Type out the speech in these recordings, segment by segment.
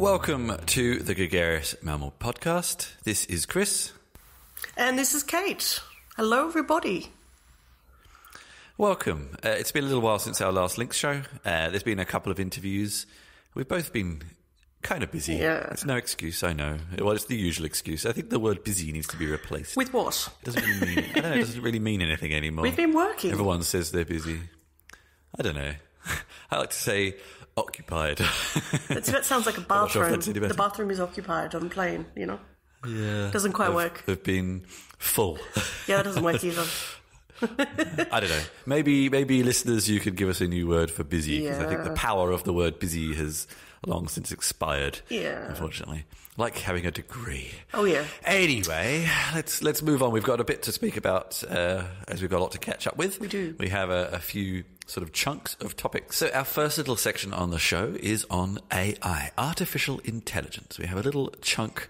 Welcome to the Gregarious Mammal Podcast. This is Chris. And this is Cate. Hello, everybody. Welcome. Uh, it's been a little while since our last Links show. Uh, there's been a couple of interviews. We've both been kind of busy. Yeah. It's no excuse, I know. Well, it's the usual excuse. I think the word busy needs to be replaced. With what? it doesn't really mean, I don't know, it doesn't really mean anything anymore. We've been working. Everyone says they're busy. I don't know. I like to say occupied. That sounds like a sure bathroom. better. the bathroom is occupied on plane, you know? yeah. Doesn't quite They've- work. They've been full. Yeah, that doesn't work either. I don't know. Maybe, maybe listeners, you could give us a new word for busy because I think the power of the word busy has long since expired. Yeah. unfortunately, like having a degree. Oh, yeah. Anyway, let's let's move on. We've got a bit to speak about uh, as we've got a lot to catch up with. We do. We have a, a few sort of chunks of topics. So our first little section on the show is on AI, artificial intelligence. We have a little chunk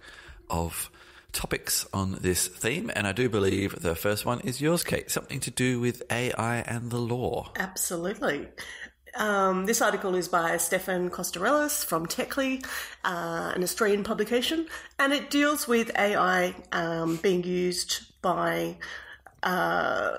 of topics on this theme, and I do believe the first one is yours, Cate. Something to do with AI and the law. Absolutely. Um, this article is by Stefan Costarellis from Techly, uh, an Australian publication, and it deals with AI um, being used by uh,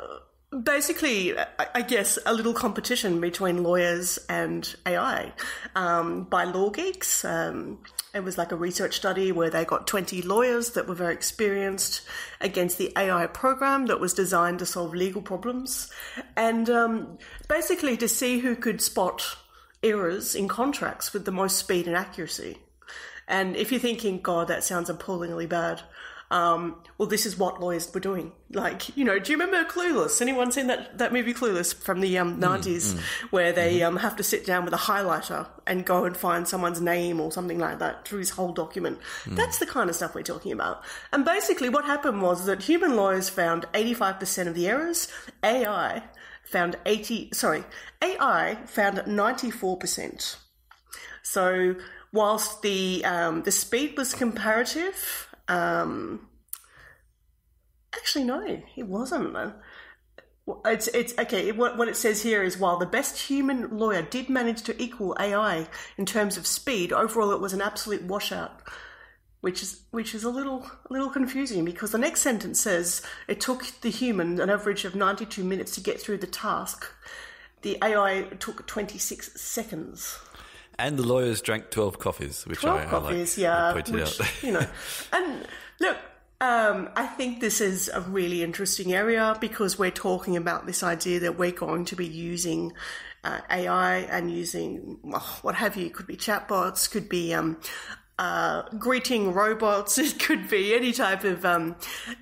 basically, I guess, a little competition between lawyers and AI um, by LawGeex. Um, it was like a research study where they got 20 lawyers that were very experienced against the AI program that was designed to solve legal problems. And um, basically to see who could spot errors in contracts with the most speed and accuracy. And if you're thinking, God, that sounds appallingly bad, um, well, this is what lawyers were doing. Like, you know, do you remember Clueless? Anyone seen that, that movie Clueless from the um, 90s where they um, have to sit down with a highlighter and go and find someone's name or something like that through his whole document? That's the kind of stuff we're talking about. And basically, what happened was that human lawyers found 85% of the errors, AI found 80, sorry, AI found 94%. So whilst the um, the speed was comparative, um, actually no, it wasn't. It's it's okay. What what it says here is while the best human lawyer did manage to equal AI in terms of speed, overall it was an absolute washout. Which is which is a little a little confusing because the next sentence says it took the human an average of ninety two minutes to get through the task. The AI took twenty six seconds. And the lawyers drank 12 coffees, which I, 12 I like. copies, I yeah. pointed Which, out. you know, and look, um, I think this is a really interesting area because we're talking about this idea that we're going to be using uh, AI and using what have you. Could be chatbots, could be um, uh, greeting robots. It could be any type of um,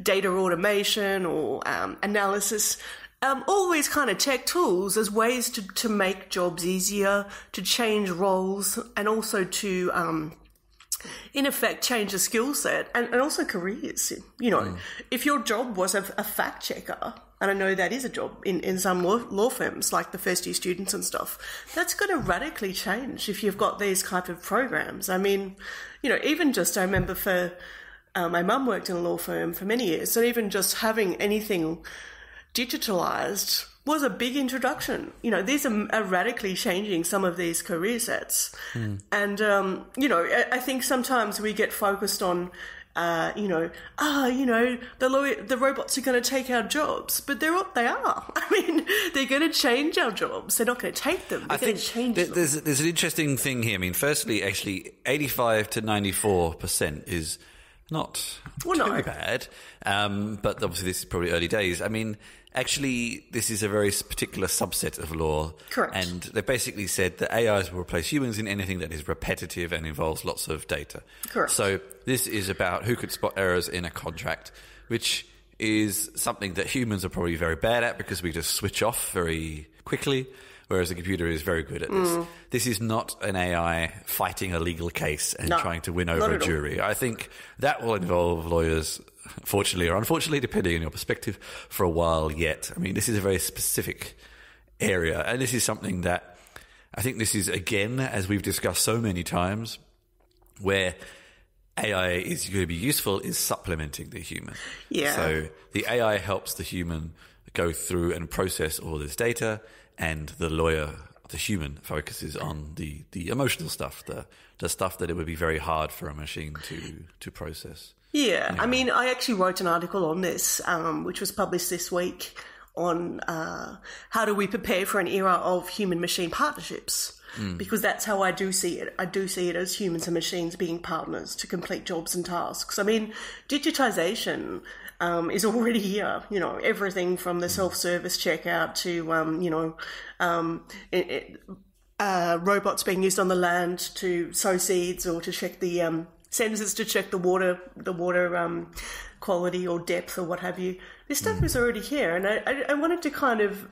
data automation or um, analysis. Um, all these kind of tech tools as ways to, to make jobs easier, to change roles, and also to um, in effect change the skill set and, and also careers. You know, if your job was a, a fact checker, and I know that is a job in, in some law, law firms like the first year students and stuff, that's going to radically change if you've got these type of programs. I mean, you know, even just I remember for uh, my mum worked in a law firm for many years, so even just having anything digitalized was a big introduction. You know, these are, are radically changing some of these career sets. And, um, you know, I, I think sometimes we get focused on, uh, you know, ah, you know, the lawyer, the robots are going to take our jobs, but they're what they are. I mean, they're going to change our jobs. They're not going to take them. They're I think change th- them. there's there's an interesting thing here. I mean, firstly, actually, 85 to 94 percent is not Well, too no. bad. Um, but obviously, this is probably early days. I mean, actually, this is a very particular subset of law. Correct. And they basically said that AIs will replace humans in anything that is repetitive and involves lots of data. Correct. So this is about who could spot errors in a contract, which is something that humans are probably very bad at because we just switch off very quickly, whereas a computer is very good at Mm. this. This is not an AI fighting a legal case and No, trying to win over a at all. jury. I think that will involve lawyers, fortunately or unfortunately, depending on your perspective, for a while yet. I mean, this is a very specific area, and this is something that I think this is, again, as we've discussed so many times, where AI is going to be useful is supplementing the human. Yeah. So the AI helps the human go through and process all this data, and the lawyer the human focuses on the, the emotional stuff, the the stuff that it would be very hard for a machine to to process. Yeah, I mean, I actually wrote an article on this, um, which was published this week, on uh, how do we prepare for an era of human machine partnerships. Because that's how I do see it. I do see it as humans and machines being partners to complete jobs and tasks. I mean, digitization um, is already here. You know, everything from the self-service checkout to um, you know, um, it, it, uh, robots being used on the land to sow seeds or to check the um, sensors to check the water, the water um, quality or depth or what have you. This stuff is already here, and I, I, wanted to kind of,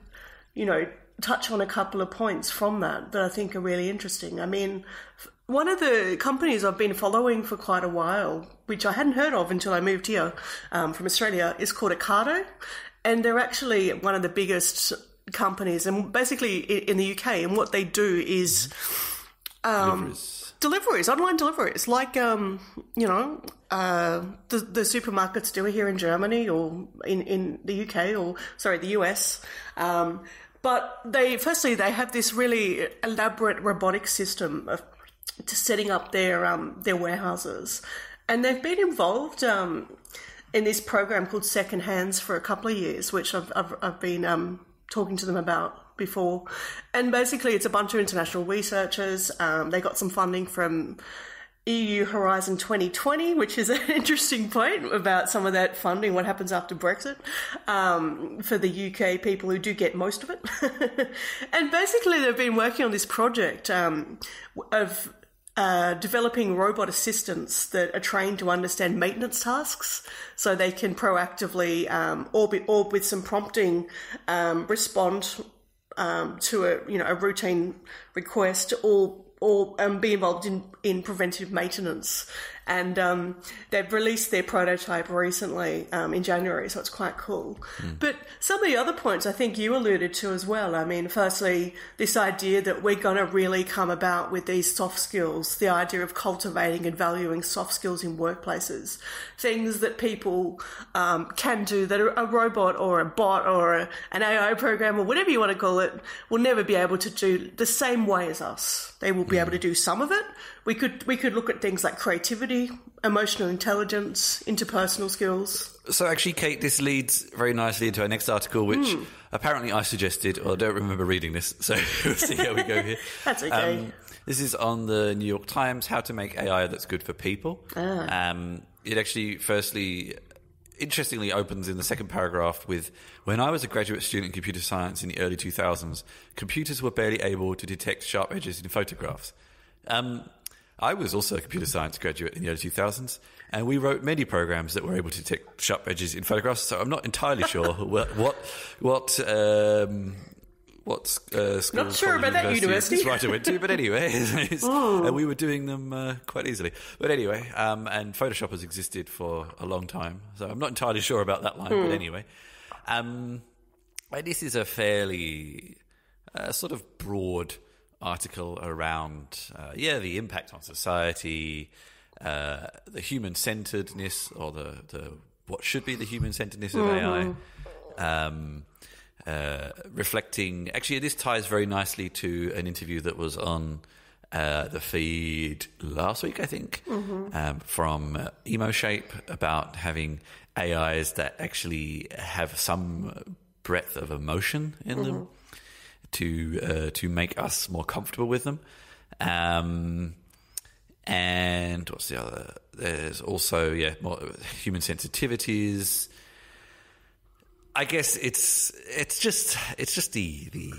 you know, touch on a couple of points from that that I think are really interesting. I mean, one of the companies I've been following for quite a while, which I hadn't heard of until I moved here um, from Australia, is called Ocado, and they're actually one of the biggest companies, and basically in the UK. And what they do is Deliveries. Deliveries, online deliveries, like um, you know uh, the the supermarkets do here in Germany or in in the UK or sorry the US. Um, but they firstly they have this really elaborate robotic system of to setting up their um, their warehouses, and they've been involved. Um, in this program called SecondHands for a couple of years, which I've, I've, I've been um, talking to them about before. And basically, it's a bunch of international researchers. Um, they got some funding from EU Horizon 2020, which is an interesting point about some of that funding, what happens after Brexit, um, for the UK people who do get most of it. and basically, they've been working on this project um, of uh, developing robot assistants that are trained to understand maintenance tasks so they can proactively um, or, be, or with some prompting um, respond um, to a you know a routine request or or um, be involved in, in preventive maintenance. And um, they've released their prototype recently um, in January, so it's quite cool. But some of the other points I think you alluded to as well. I mean, firstly, this idea that we're going to really come about with these soft skills, the idea of cultivating and valuing soft skills in workplaces, things that people um, can do that a robot or a bot or a, an AI program or whatever you want to call it will never be able to do the same way as us. They will be able to do some of it. We could we could look at things like creativity, emotional intelligence, interpersonal skills. So actually, Cate, this leads very nicely into our next article, which apparently I suggested, or I don't remember reading this, so we'll see how we go here. That's okay. Um, this is on the New York Times, how to make AI that's good for people. Um, it actually, firstly, interestingly opens in the second paragraph with when I was a graduate student in computer science in the early 2000s, computers were barely able to detect sharp edges in photographs. Um, I was also a computer science graduate in the early 2000s, and we wrote many programs that were able to detect sharp edges in photographs. So I'm not entirely sure what what what um, what uh, school, Not sure about that university. this writer went to, but anyway, it's- and we were doing them uh, quite easily. But anyway, um, and Photoshop has existed for a long time, so I'm not entirely sure about that line. But anyway, um, this is a fairly uh, sort of broad article around, uh, yeah, the impact on society, uh, the human centeredness, or the, the what should be the human centeredness of AI. Um, uh, reflecting, actually, this ties very nicely to an interview that was on uh, the feed last week, I think, um, from uh, Emoshape about having AIs that actually have some breadth of emotion in them to uh, to make us more comfortable with them. Um, and what's the other? There's also yeah, more human sensitivities. I guess it's it's just it's just the the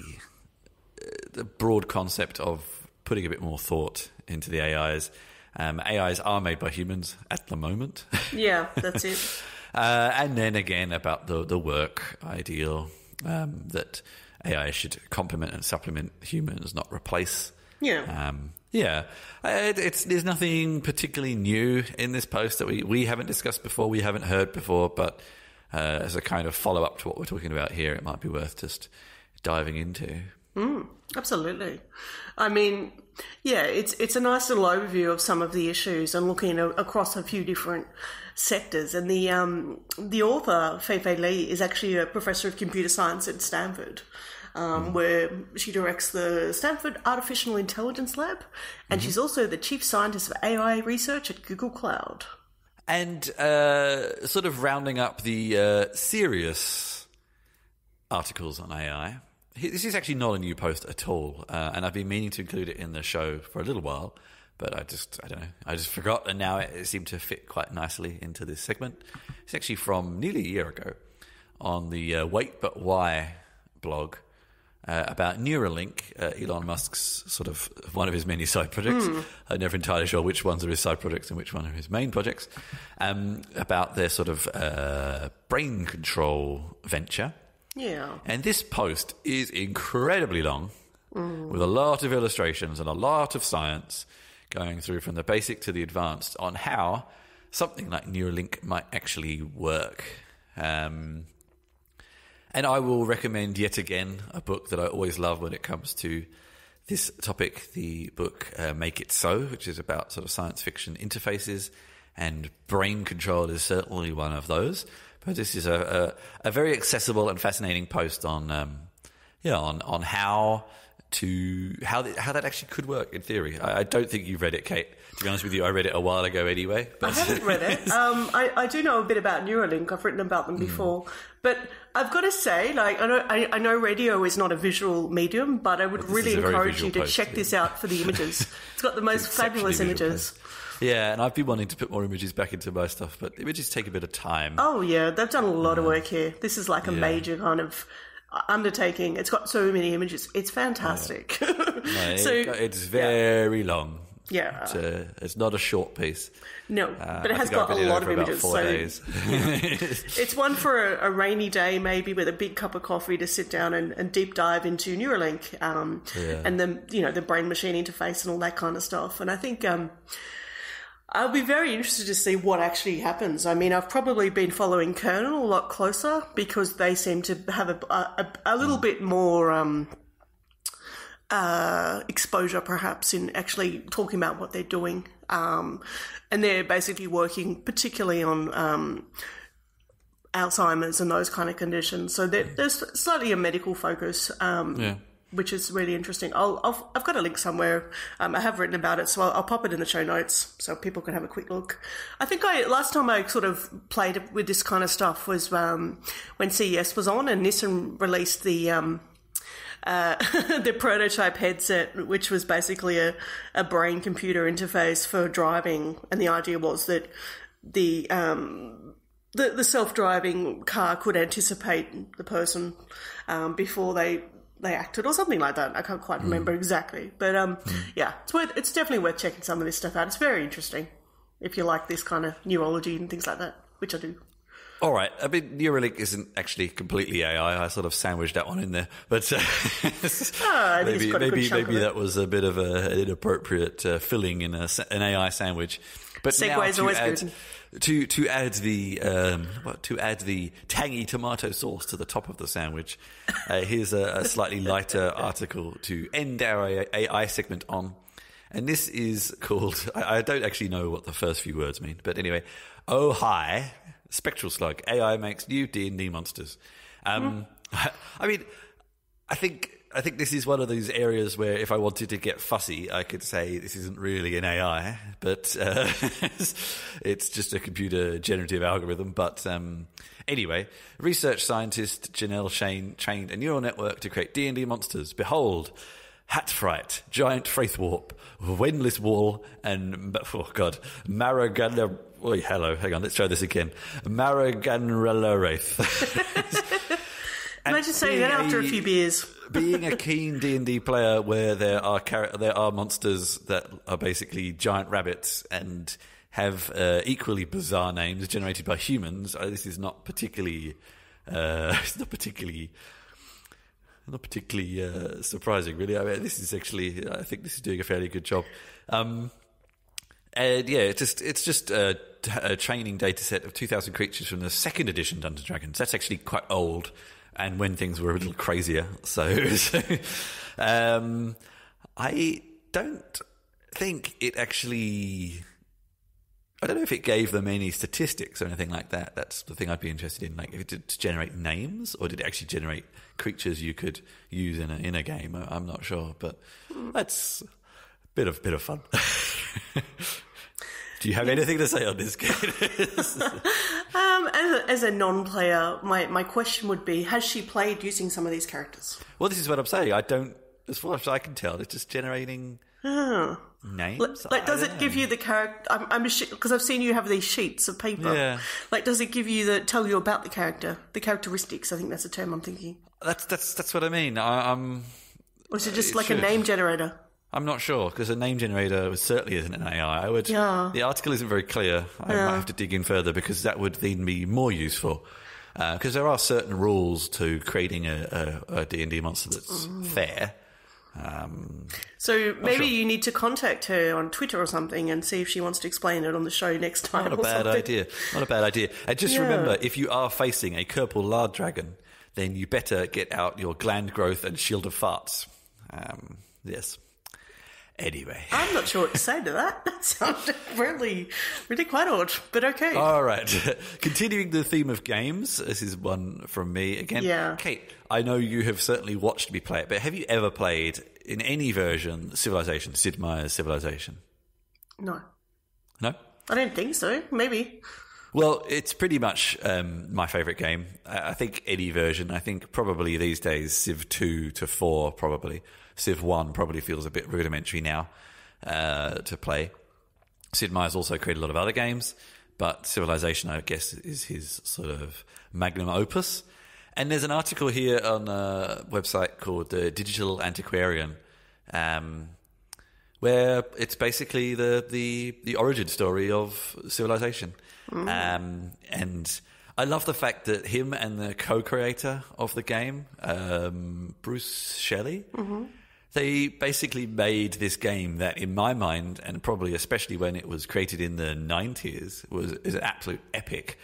uh, the broad concept of putting a bit more thought into the AIs. Um, AIs are made by humans at the moment. Yeah, that's it. Uh, and then again about the the work ideal um, that AI should complement and supplement humans, not replace. Yeah. Um, yeah, it, it's there's nothing particularly new in this post that we, we haven't discussed before, we haven't heard before, but uh, as a kind of follow up to what we're talking about here, it might be worth just diving into. Absolutely. I mean, yeah, it's it's a nice little overview of some of the issues and looking a, across a few different sectors. And the um, the author Fei-Fei Li is actually a professor of computer science at Stanford. um, where she directs the Stanford Artificial Intelligence Lab, and she's also the chief scientist of AI research at Google Cloud. And uh, sort of rounding up the uh, serious articles on AI. This is actually not a new post at all, uh, and I've been meaning to include it in the show for a little while, but I just, I don't know, I just forgot, and now it seemed to fit quite nicely into this segment. It's actually from nearly a year ago on the uh, Wait But Why blog. Uh, about Neuralink, uh, Elon Musk's sort of one of his many side projects. I'm never entirely sure which ones are his side projects and which one are his main projects. Um, about their sort of uh, brain control venture. Yeah. And this post is incredibly long, with a lot of illustrations and a lot of science going through from the basic to the advanced on how something like Neuralink might actually work. Um, and I will recommend yet again a book that I always love when it comes to this topic the book uh, Make It So, which is about sort of science fiction interfaces, and brain control is certainly one of those. But this is a, a, a very accessible and fascinating post on, um, yeah, on, on how to how th- how that actually could work in theory. I, I don't think you've read it, Cate. To be honest with you, I read it a while ago anyway. I But haven't read it. Um, I, I do know a bit about Neuralink. I've written about Hmm. them before, but I've got to say, like, I know I, I know radio is not a visual medium, but I would really a very encourage you to post, check yeah. this out for the images. It's got the most fabulous images. yeah, and I've been wanting to put more images back into my stuff, but images take a bit of time. Oh yeah, they've done a lot of work here. This is like a major kind of undertaking. It's got so many images. It's fantastic. No, so it's very long. yeah, It's, uh, it's not a short piece. no, Uh, but it has got a lot of images. So. It's one for a, a rainy day, maybe with a big cup of coffee to sit down and, and deep dive into Neuralink um, and the you know the brain machine interface and all that kind of stuff. And I think um, I'll be very interested to see what actually happens. I mean, I've probably been following Kernel a lot closer because they seem to have a, a, a little bit more. Um, uh, exposure, perhaps, in actually talking about what they're doing. Um, and they're basically working particularly on um, Alzheimer's and those kind of conditions. So there- there's slightly a medical focus, um, yeah. Which is really interesting. I'll, I'll, I've got a link somewhere. Um, I have written about it, so I'll, I'll pop it in the show notes so people can have a quick look. I think I last time I sort of played with this kind of stuff was um, when CES was on and Nissan released the. Um, uh, the prototype headset, which was basically a, a brain computer interface for driving, and the idea was that the um, the, the self driving car could anticipate the person um, before they they acted or something like that. I can't quite remember exactly, but um, yeah, it's worth it's definitely worth checking some of this stuff out. It's very interesting if you like this kind of neurology and things like that, which I do. All right. I mean, Neuralink isn't actually completely AI. I sort of sandwiched that one in there, but uh, it's maybe got a good maybe maybe that was a bit of a, an inappropriate uh, filling in a, an AI sandwich. But now Segway's to always add, good. To to add the um, what, to add the tangy tomato sauce to the top of the sandwich, uh, here's a, a slightly lighter article to end our AI segment on. And this is called, I, I don't actually know what the first few words mean, but anyway, Oh Hi, Spectral Slug, AI makes new D&D monsters. Um, I mean, I think I think this is one of those areas where if I wanted to get fussy, I could say this isn't really an AI, but uh, it's just a computer generative algorithm. But um, anyway, research scientist Janelle Shane trained a neural network to create D&D monsters. Behold, Hat Fright, Giant Faith Warp, Windless Wall, and oh god, Maragana. Oi, hello, hang on, let's try this again. Maraganrella Wraith. Imagine saying that after a- few beers. Being a keen D and D player, where there are char- there are monsters that are basically giant rabbits and have uh, equally bizarre names generated by humans, uh, this is not particularly uh, it's not particularly not particularly uh, surprising, really. I mean, this is actually I think this is doing a fairly good job. Um, and yeah, it's just it's just a, a training data set of 2,000 creatures from the second edition Dungeons and Dragons. That's actually quite old, and when things were a little crazier. So, so, um, I don't think it actually I don't know if it gave them any statistics or anything like that. That's the thing I'd be interested in. Like, if it did generate names, or did it actually generate creatures you could use in a in a game? I'm not sure, but that's a bit of bit of fun. Do you have anything to say on this game? As a, non-player, my, my question would be: Has she played using some of these characters? well, this is what I'm saying. I don't, as far as I can tell, it's just generating ah. names. Like, does it don't give you the character? I'm, I'm because I've seen you have these sheets of paper. Yeah. Like, does it give you the tell you about the character, the characteristics? I think that's the term I'm thinking. That's that's that's what I mean. I, I'm Or is it just like should. a name generator? I'm not sure because a name generator certainly isn't an AI. I would. Yeah. The article isn't very clear. I might have to dig in further because that would then be more useful. Because there are certain rules to creating a, a, a D&D monster that's Mm. fair. Um, So maybe sure. you need to contact her on Twitter or something and see if she wants to explain it on the show next time. not a bad something. idea. Not a bad idea. And just Yeah. remember, if you are facing a Kerpal Lard Dragon, then you better get out your gland growth and shield of farts. Um, yes. Anyway. I'm not sure what to say to that. That sounded really, really quite odd, but okay. All right. Continuing the theme of games, this is one from me again. Yeah. Cate, I know you have certainly watched me play it, but have you ever played in any version Civilization, Sid Meier's Civilization? no, No? I don't think so. Maybe. Well, it's pretty much um, my favourite game. I I think any version. I think probably these days Civ 2 to 4 probably. Civ 1 probably feels a bit rudimentary now uh, to play. Sid Meier's also created a lot of other games, but Civilization, I guess, is his sort of magnum opus. And there's an article here on a website called the Digital Antiquarian, um, where it's basically the, the, the origin story of Civilization. Um, and I love the fact that him and the co-creator of the game, um, Bruce Shelley, they basically made this game that, in my mind, and probably especially when it was created in the 90s, was is an absolute epic.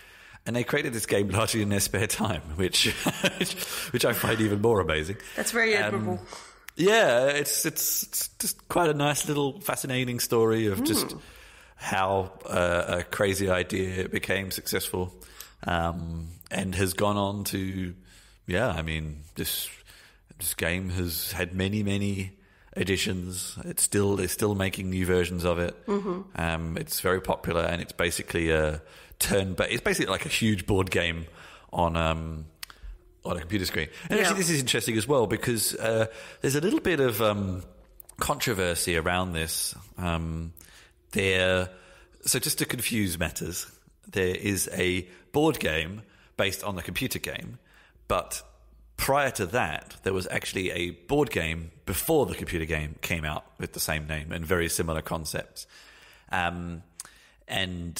And they created this game largely in their spare time, which which I find even more amazing. That's very Um, admirable. Yeah, it's it's, it's just quite a nice little fascinating story of just how uh, a crazy idea became successful, um, and has gone on to, yeah, I mean this this game has had many many editions. It's still they're still making new versions of it. Um, it's very popular, and it's basically a turn. But it's basically like a huge board game on. Um, on a computer screen. And Yeah. actually, this is interesting as well because uh, there's a little bit of um, controversy around this. Um, there, so just to confuse matters, there is a board game based on the computer game, but prior to that, there was actually a board game before the computer game came out with the same name and very similar concepts. Um, and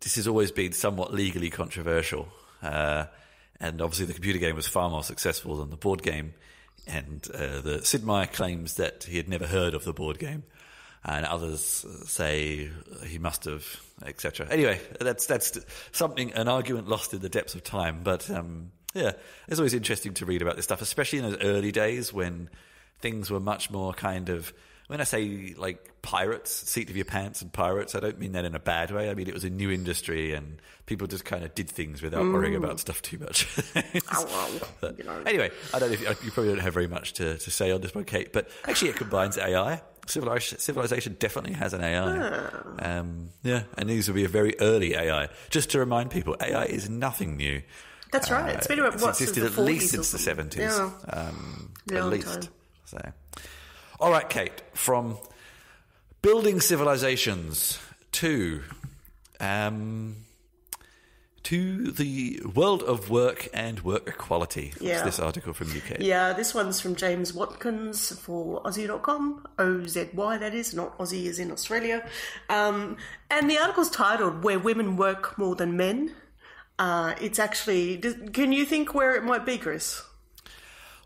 this has always been somewhat legally controversial. Uh, and obviously, the computer game was far more successful than the board game. And uh, the Sid Meier claims that he had never heard of the board game, and others say he must have, etc. Anyway, that's that's something an argument lost in the depths of time. But um, yeah, it's always interesting to read about this stuff, especially in those early days when things were much more kind of. When I say like pirates, seat of your pants and pirates, I don't mean that in a bad way. I mean it was a new industry and people just kind of did things without worrying about stuff too much. But. Anyway, I don't know if you, you probably don't have very much to, to say on this one, Cate, but actually it combines AI. Civilization, civilization definitely has an AI. Um, yeah, and these will be a very early AI. Just to remind people, AI is nothing new. That's right. It's been about It's what existed the at 40s least since the seventies. Yeah. Um, at least. time. So, all right, Cate. From building civilizations to um, to the world of work and work equality. Yeah. this article from UK? Yeah, this one's from James Watkins for Ozy.com. O Z Y, that is, not Aussie is in Australia. Um, and the article's titled Where Women Work More Than Men. Uh, it's actually. Can you think where it might be, Chris?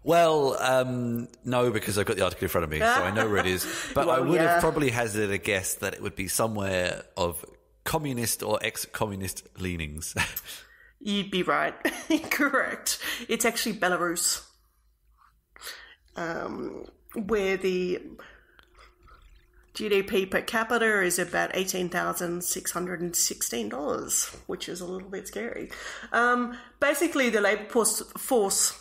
Well, um, no, because I've got the article in front of me, so I know where it is. But I would yeah. have probably hazarded a guess that it would be somewhere of communist or ex-communist leanings. You'd be right. Correct. It's actually Belarus. Um, where the GDP per capita is about $18,616, which is a little bit scary. Um, basically, the labour force,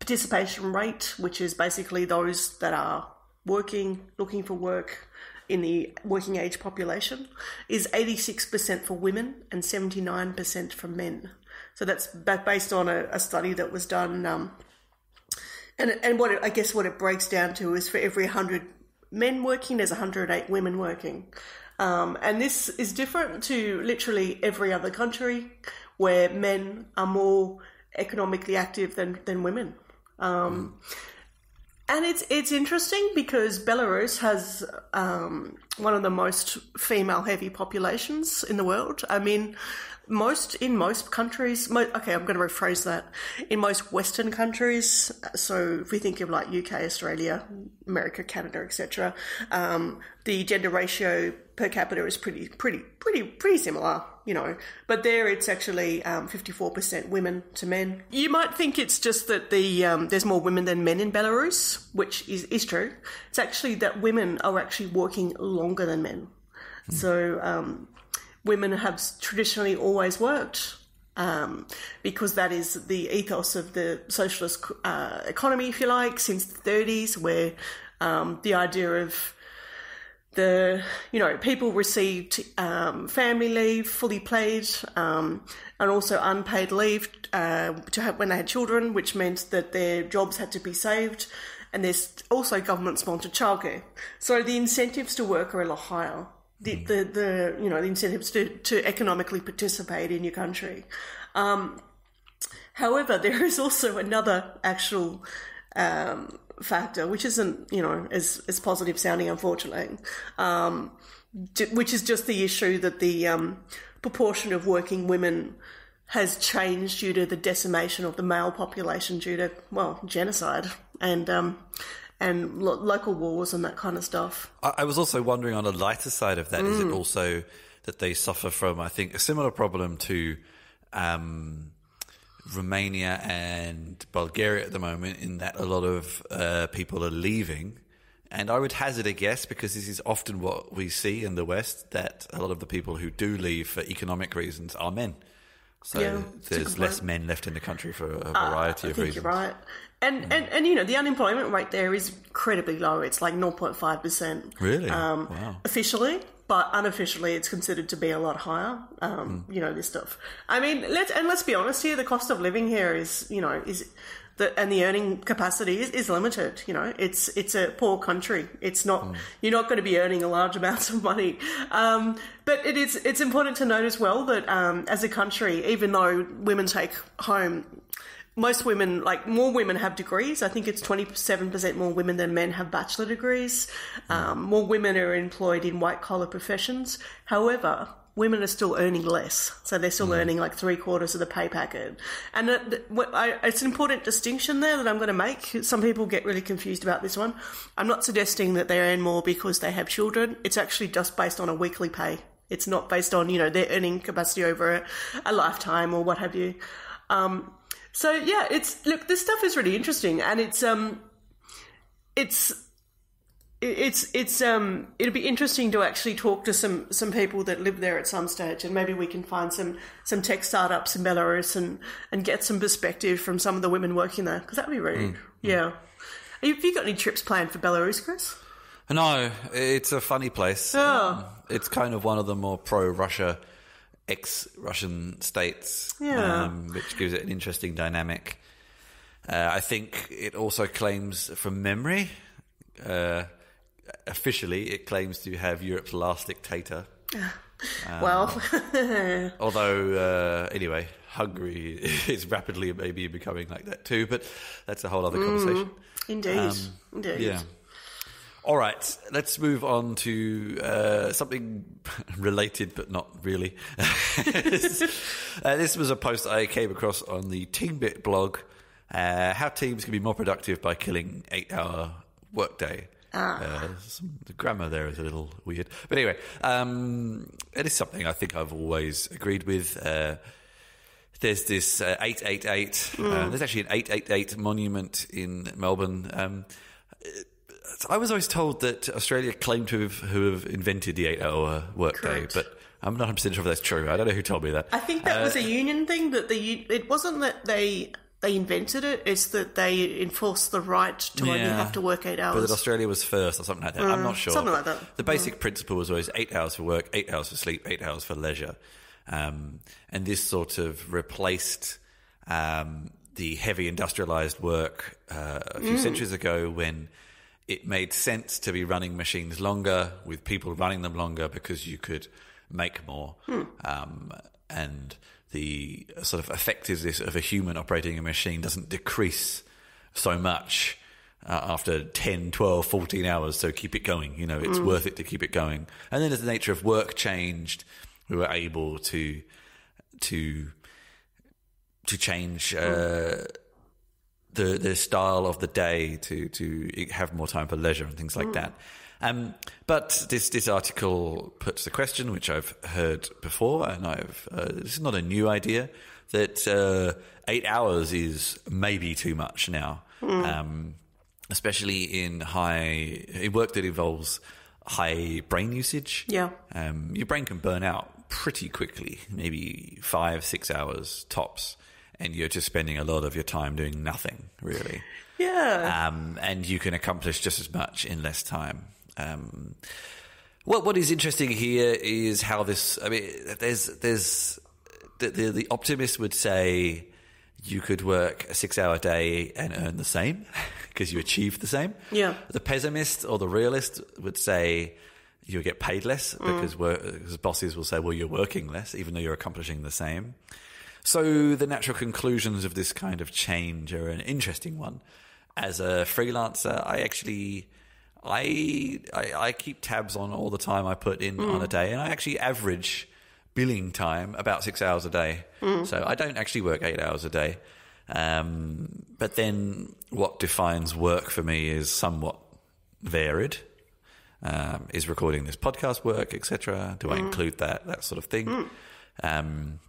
participation rate, which is basically those that are working, looking for work in the working age population, is 86% for women and 79% for men. So that's based on a, a study that was done. Um, and, and what it, I guess what it breaks down to is for every 100 men working, there's 108 women working. Um, and this is different to literally every other country where men are more economically active than, than women. Um, mm. And it's it's interesting because Belarus has um, one of the most female heavy populations in the world. I mean, most in most countries. Mo- okay, I'm going to rephrase that. In most Western countries, so if we think of like UK, Australia, America, Canada, etc., um, the gender ratio per capita is pretty, pretty, pretty, pretty similar. You know, but there it's actually um, 54% women to men. You might think it's just that the um, there's more women than men in Belarus, which is, is true. It's actually that women are actually working longer than men. Mm. So um, women have traditionally always worked um, because that is the ethos of the socialist uh, economy, if you like, since the 30s, where um, the idea of the you know people received um, family leave, fully paid, um, and also unpaid leave uh, to have when they had children, which meant that their jobs had to be saved. And there's also government sponsored childcare, so the incentives to work are a lot higher the, the, the you know the incentives to, to economically participate in your country. Um, however, there is also another actual um, factor, which isn't you know as as positive sounding, unfortunately, um, which is just the issue that the um, proportion of working women has changed due to the decimation of the male population due to well genocide and um, and lo- local wars and that kind of stuff. I-, I was also wondering on the lighter side of that, mm. is it also that they suffer from, I think, a similar problem to um, Romania and Bulgaria at the moment, in that a lot of uh, people are leaving. And I would hazard a guess, because this is often what we see in the West, that a lot of the people who do leave for economic reasons are men. So yeah, there's less men left in the country for a uh, variety uh, of reasons. You're right. And, mm. and and you know the unemployment rate there is incredibly low. It's like 0.5 percent. Really? Um, wow. Officially, but unofficially, it's considered to be a lot higher. Um, mm. You know this stuff. I mean, let's and let's be honest here. The cost of living here is you know is the, and the earning capacity is, is limited. You know, it's it's a poor country. It's not mm. you're not going to be earning a large amounts of money. Um, but it is it's important to note as well that um, as a country, even though women take home most women, like more women have degrees. I think it's 27% more women than men have bachelor degrees. Um, more women are employed in white collar professions. However, women are still earning less. So they're still mm. earning like three quarters of the pay packet. And it's an important distinction there that I'm going to make. Some people get really confused about this one. I'm not suggesting that they earn more because they have children. It's actually just based on a weekly pay. It's not based on, you know, their earning capacity over a, a lifetime or what have you. Um, so yeah, it's look, this stuff is really interesting, and it's um, it's it's it's um it'll be interesting to actually talk to some some people that live there at some stage and maybe we can find some some tech startups in Belarus and and get some perspective from some of the women working there because that'd be really mm. yeah have you got any trips planned for Belarus Chris no it's a funny place oh. it's kind of one of the more pro Russia ex-Russian states, yeah. um, which gives it an interesting dynamic. Uh, I think it also claims, from memory, uh, officially, it claims to have Europe's last dictator. Um, well, although uh, anyway, Hungary is rapidly maybe becoming like that too, but that's a whole other conversation. Mm, indeed, um, indeed. Yeah. All right, let's move on to uh, something related, but not really. uh, this was a post I came across on the Teambit blog. Uh, how teams can be more productive by killing eight-hour workday. Ah. Uh, some, the grammar there is a little weird, but anyway, um, it is something I think I've always agreed with. Uh, there's this uh, 888. Mm. there's actually an 888 monument in Melbourne. Um, I was always told that Australia claimed to have, who have invented the eight-hour workday, but I'm not 100 percent sure if that's true. I don't know who told me that. I think that was Uh, a union thing. That the it wasn't that they they invented it. It's that they enforced the right to only have to work eight But hours. that Australia was first, or something like that. I'm not sure. Mm, something like that. The basic principle was always eight hours for work, eight hours for sleep, eight hours for leisure, um, and this sort of replaced um, the heavy industrialized work uh, a Mm. few centuries ago when it made sense to be running machines longer with people running them longer because you could make more. Hmm. Um, and the sort of effectiveness of a human operating a machine doesn't decrease so much uh, after 10, 12, 14 hours. So keep it going. You know, it's worth it to keep it going. And then as the nature of work changed, we were able to, to, to change, uh, the the style of the day to to have more time for leisure and things like that. Um, but this this article puts the question, which I've heard before, and I've uh, this is not a new idea that uh, eight hours is maybe too much now, um, especially in high in work that involves high brain usage. Yeah. um, your brain can burn out pretty quickly, maybe five six hours tops and you're just spending a lot of your time doing nothing, really. yeah. Um, and you can accomplish just as much in less time. Um, what what is interesting here is how this. I mean, there's there's the the, the optimist would say you could work a six hour day and earn the same because you achieve the same. Yeah. The pessimist or the realist would say you'll get paid less because, work, because bosses will say, well, you're working less, even though you're accomplishing the same. So the natural conclusions of this kind of change are an interesting one. As a freelancer, I actually I I, I keep tabs on all the time I put in on a day, and I actually average billing time about six hours a day. So I don't actually work eight hours a day. Um, but then what defines work for me is somewhat varied. Um, is recording this podcast work, etc. Do I include that that sort of thing? Um,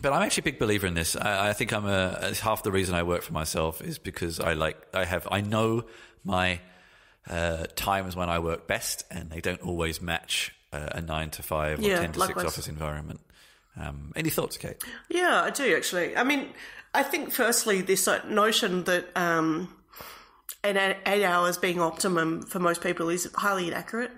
but I'm actually a big believer in this. I, I think I'm a half the reason I work for myself is because I like I have I know my uh, times when I work best, and they don't always match uh, a nine to five or Yeah, ten to likewise. six office environment. Um, any thoughts, Cate? Yeah, I do actually. I mean, I think firstly this uh, notion that um, eight hours being optimum for most people is highly inaccurate.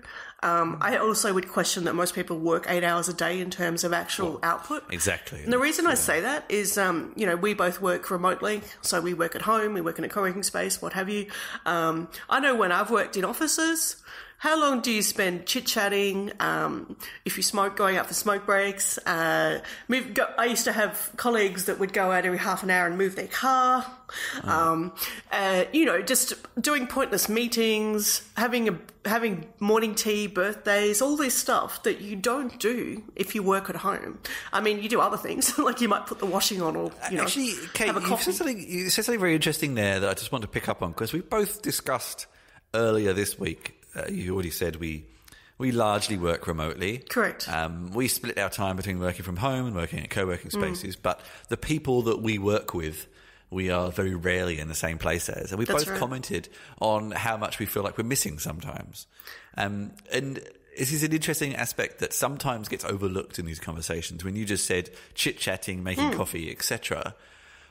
Um, I also would question that most people work eight hours a day in terms of actual output. Exactly. And the reason I say that is, um, you know, we both work remotely, so we work at home, we work in a co-working space, what have you. Um, I know when I've worked in offices, how long do you spend chit chatting? Um, if you smoke, going out for smoke breaks. Uh, move, go, I used to have colleagues that would go out every half an hour and move their car. Um, uh, you know, just doing pointless meetings, having a having morning tea, birthdays, all this stuff that you don't do if you work at home. I mean, you do other things, like you might put the washing on, or you know, Actually, Cate, have a you coffee. said something. You said something very interesting there that I just want to pick up on because we both discussed earlier this week. Uh, you already said we we largely work remotely. Correct. Um, we split our time between working from home and working at co-working Mm. spaces, but the people that we work with. We are very rarely in the same place as, and we both right. commented on how much we feel like we're missing sometimes. Um, and this is an interesting aspect that sometimes gets overlooked in these conversations. When you just said chit chatting, making Hmm. coffee, etc.,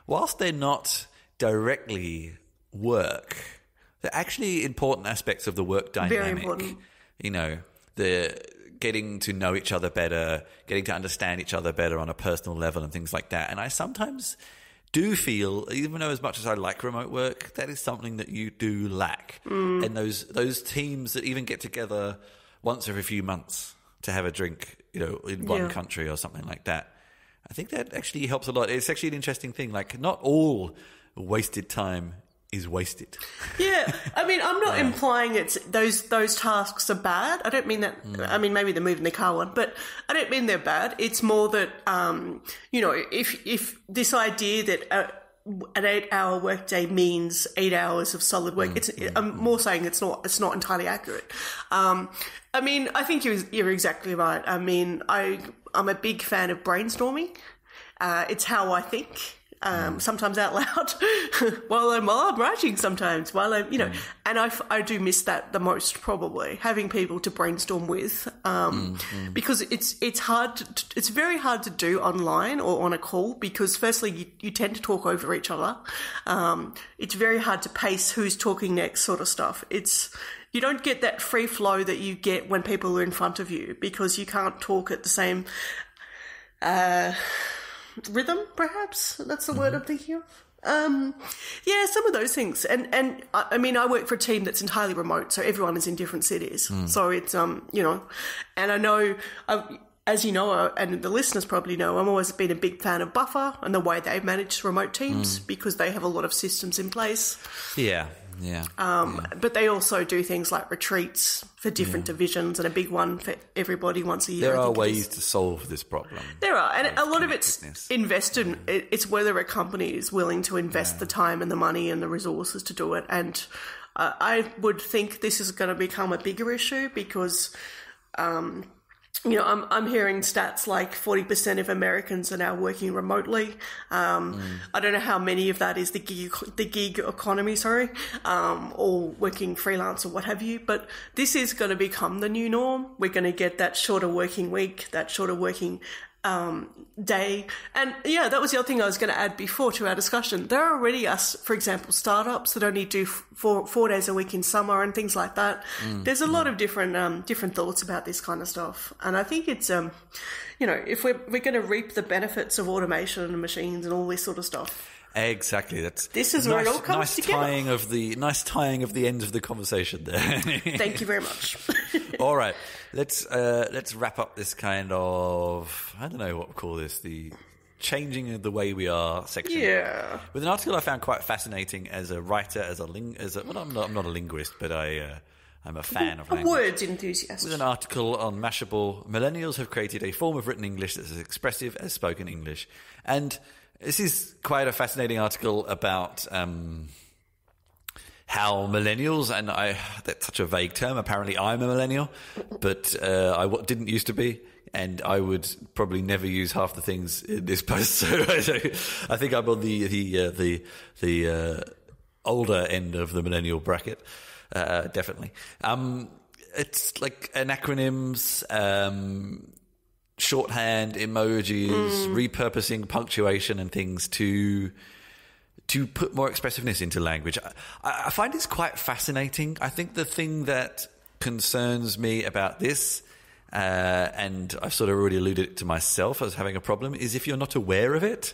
whilst they're not directly work, they're actually important aspects of the work dynamic. Very important. You know, the getting to know each other better, getting to understand each other better on a personal level, and things like that. And I sometimes do feel, even though as much as I like remote work, that is something that you do lack. Mm. And those those teams that even get together once every few months to have a drink, you know, in one Yeah. country or something like that. I think that actually helps a lot. It's actually an interesting thing. Like, not all wasted time is wasted. Yeah, I mean, I'm not implying it's those those tasks are bad. I don't mean that. I mean, maybe the moving the car one, but I don't mean they're bad. It's more that um, you know, if if this idea that uh, an eight hour workday means eight hours of solid work, it's I'm more saying it's not it's not entirely accurate. Um, I mean, I think you're you're exactly right. I mean, I I'm a big fan of brainstorming. Uh, it's how I think. Um, sometimes out loud, while I'm while I'm writing. Sometimes while I'm, you know, and I, f- I do miss that the most probably having people to brainstorm with, um, because it's it's hard. To, it's very hard to do online or on a call because firstly you, you tend to talk over each other. Um, it's very hard to pace who's talking next, sort of stuff. It's you don't get that free flow that you get when people are in front of you because you can't talk at the same uh, rhythm, perhaps that's the word I'm thinking of. Um, yeah, some of those things, and and I I mean, I work for a team that's entirely remote, so everyone is in different cities. So it's um, you know, and I know, I, as you know, uh, and the listeners probably know, I'm always been a big fan of Buffer and the way they manage remote teams because they have a lot of systems in place. Yeah, yeah. Um, But they also do things like retreats for different divisions and a big one for everybody once a year. there are think it is. ways to solve this problem. There are, and a lot of it's invested. it- It's whether a company is willing to invest the time and the money and the resources to do it. And uh, I would think this is going to become a bigger issue because, um, you know, I'm I'm hearing stats like 40% of Americans are now working remotely. Um, I don't know how many of that is the gig the gig economy, sorry, um, or working freelance or what have you. But this is going to become the new norm. We're going to get that shorter working week, that shorter working um, day. And yeah, that was the other thing I was going to add before to our discussion. There are already us, for example, startups that only do four four days a week in summer and things like that. There's a lot of different um, different thoughts about this kind of stuff, and I think it's um, you know, if we're we're going to reap the benefits of automation and machines and all this sort of stuff. Exactly. That's This is where it nice, all comes nice together. tying of the nice tying of the end of the conversation there. Thank you very much. All right, let's uh, let's wrap up this kind of I don't know what we call this the changing of the way we are section. yeah. With an article I found quite fascinating as a writer, as a ling, as a well, I'm not, I'm not a linguist, but I uh, I'm a fan of A language. words enthusiast. With an article on Mashable, millennials have created a form of written English that's as expressive as spoken English. And this is quite a fascinating article about um, how millennials, and I that's such a vague term. Apparently, I'm a millennial, but uh, didn't used to be. And I would probably never use half the things in this post. So I think I'm on the the uh, the the uh, older end of the millennial bracket, uh, definitely. Um, it's like anacronyms, um, shorthand, emojis, repurposing punctuation and things to to put more expressiveness into language. I, I find it's quite fascinating. I think the thing that concerns me about this, uh, and I've sort of already alluded to myself as having a problem, is if you're not aware of it,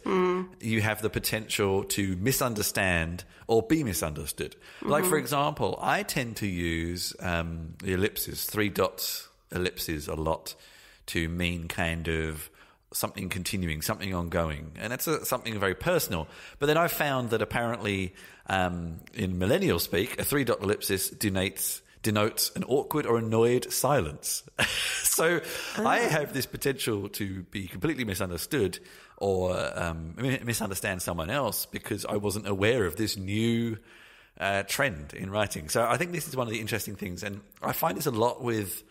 you have the potential to misunderstand or be misunderstood. Like, for example, I tend to use um, the ellipses, three dots ellipses a lot to mean kind of something continuing, something ongoing, and that's a, something very personal. But then I've found that apparently, um, in millennial speak, a three dot ellipsis denotes denotes an awkward or annoyed silence. so I have this potential to be completely misunderstood or um, misunderstand someone else because I wasn't aware of this new uh, trend in writing. So I think this is one of the interesting things, and I find this a lot with.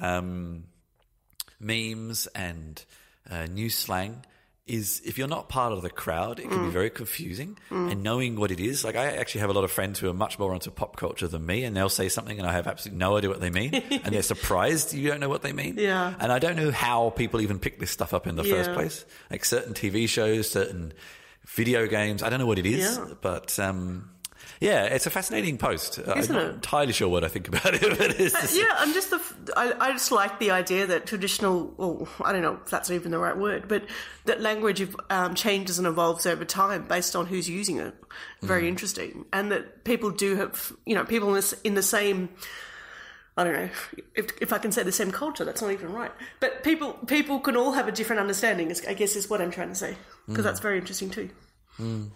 Um, memes and uh, new slang is if you're not part of the crowd, it can be very confusing. And knowing what it is, like I actually have a lot of friends who are much more into pop culture than me, and they'll say something, and I have absolutely no idea what they mean, and they're surprised you don't know what they mean. Yeah. And I don't know how people even pick this stuff up in the first place. Like certain TV shows, certain video games, I don't know what it is, Yeah. but. Um, yeah, it's a fascinating post. I'm Isn't not it? entirely sure what I think about it, but it's just, uh, yeah, I'm just the. f- I, I just like the idea that traditional. Well, I don't know if that's even the right word, but that language um, changes and evolves over time based on who's using it. Very mm. interesting, and that people do have. You know, people in, this, in the same. I don't know if, if I can say the same culture. That's not even right. But people people can all have a different understanding. I guess is what I'm trying to say because mm. that's very interesting too. Mm.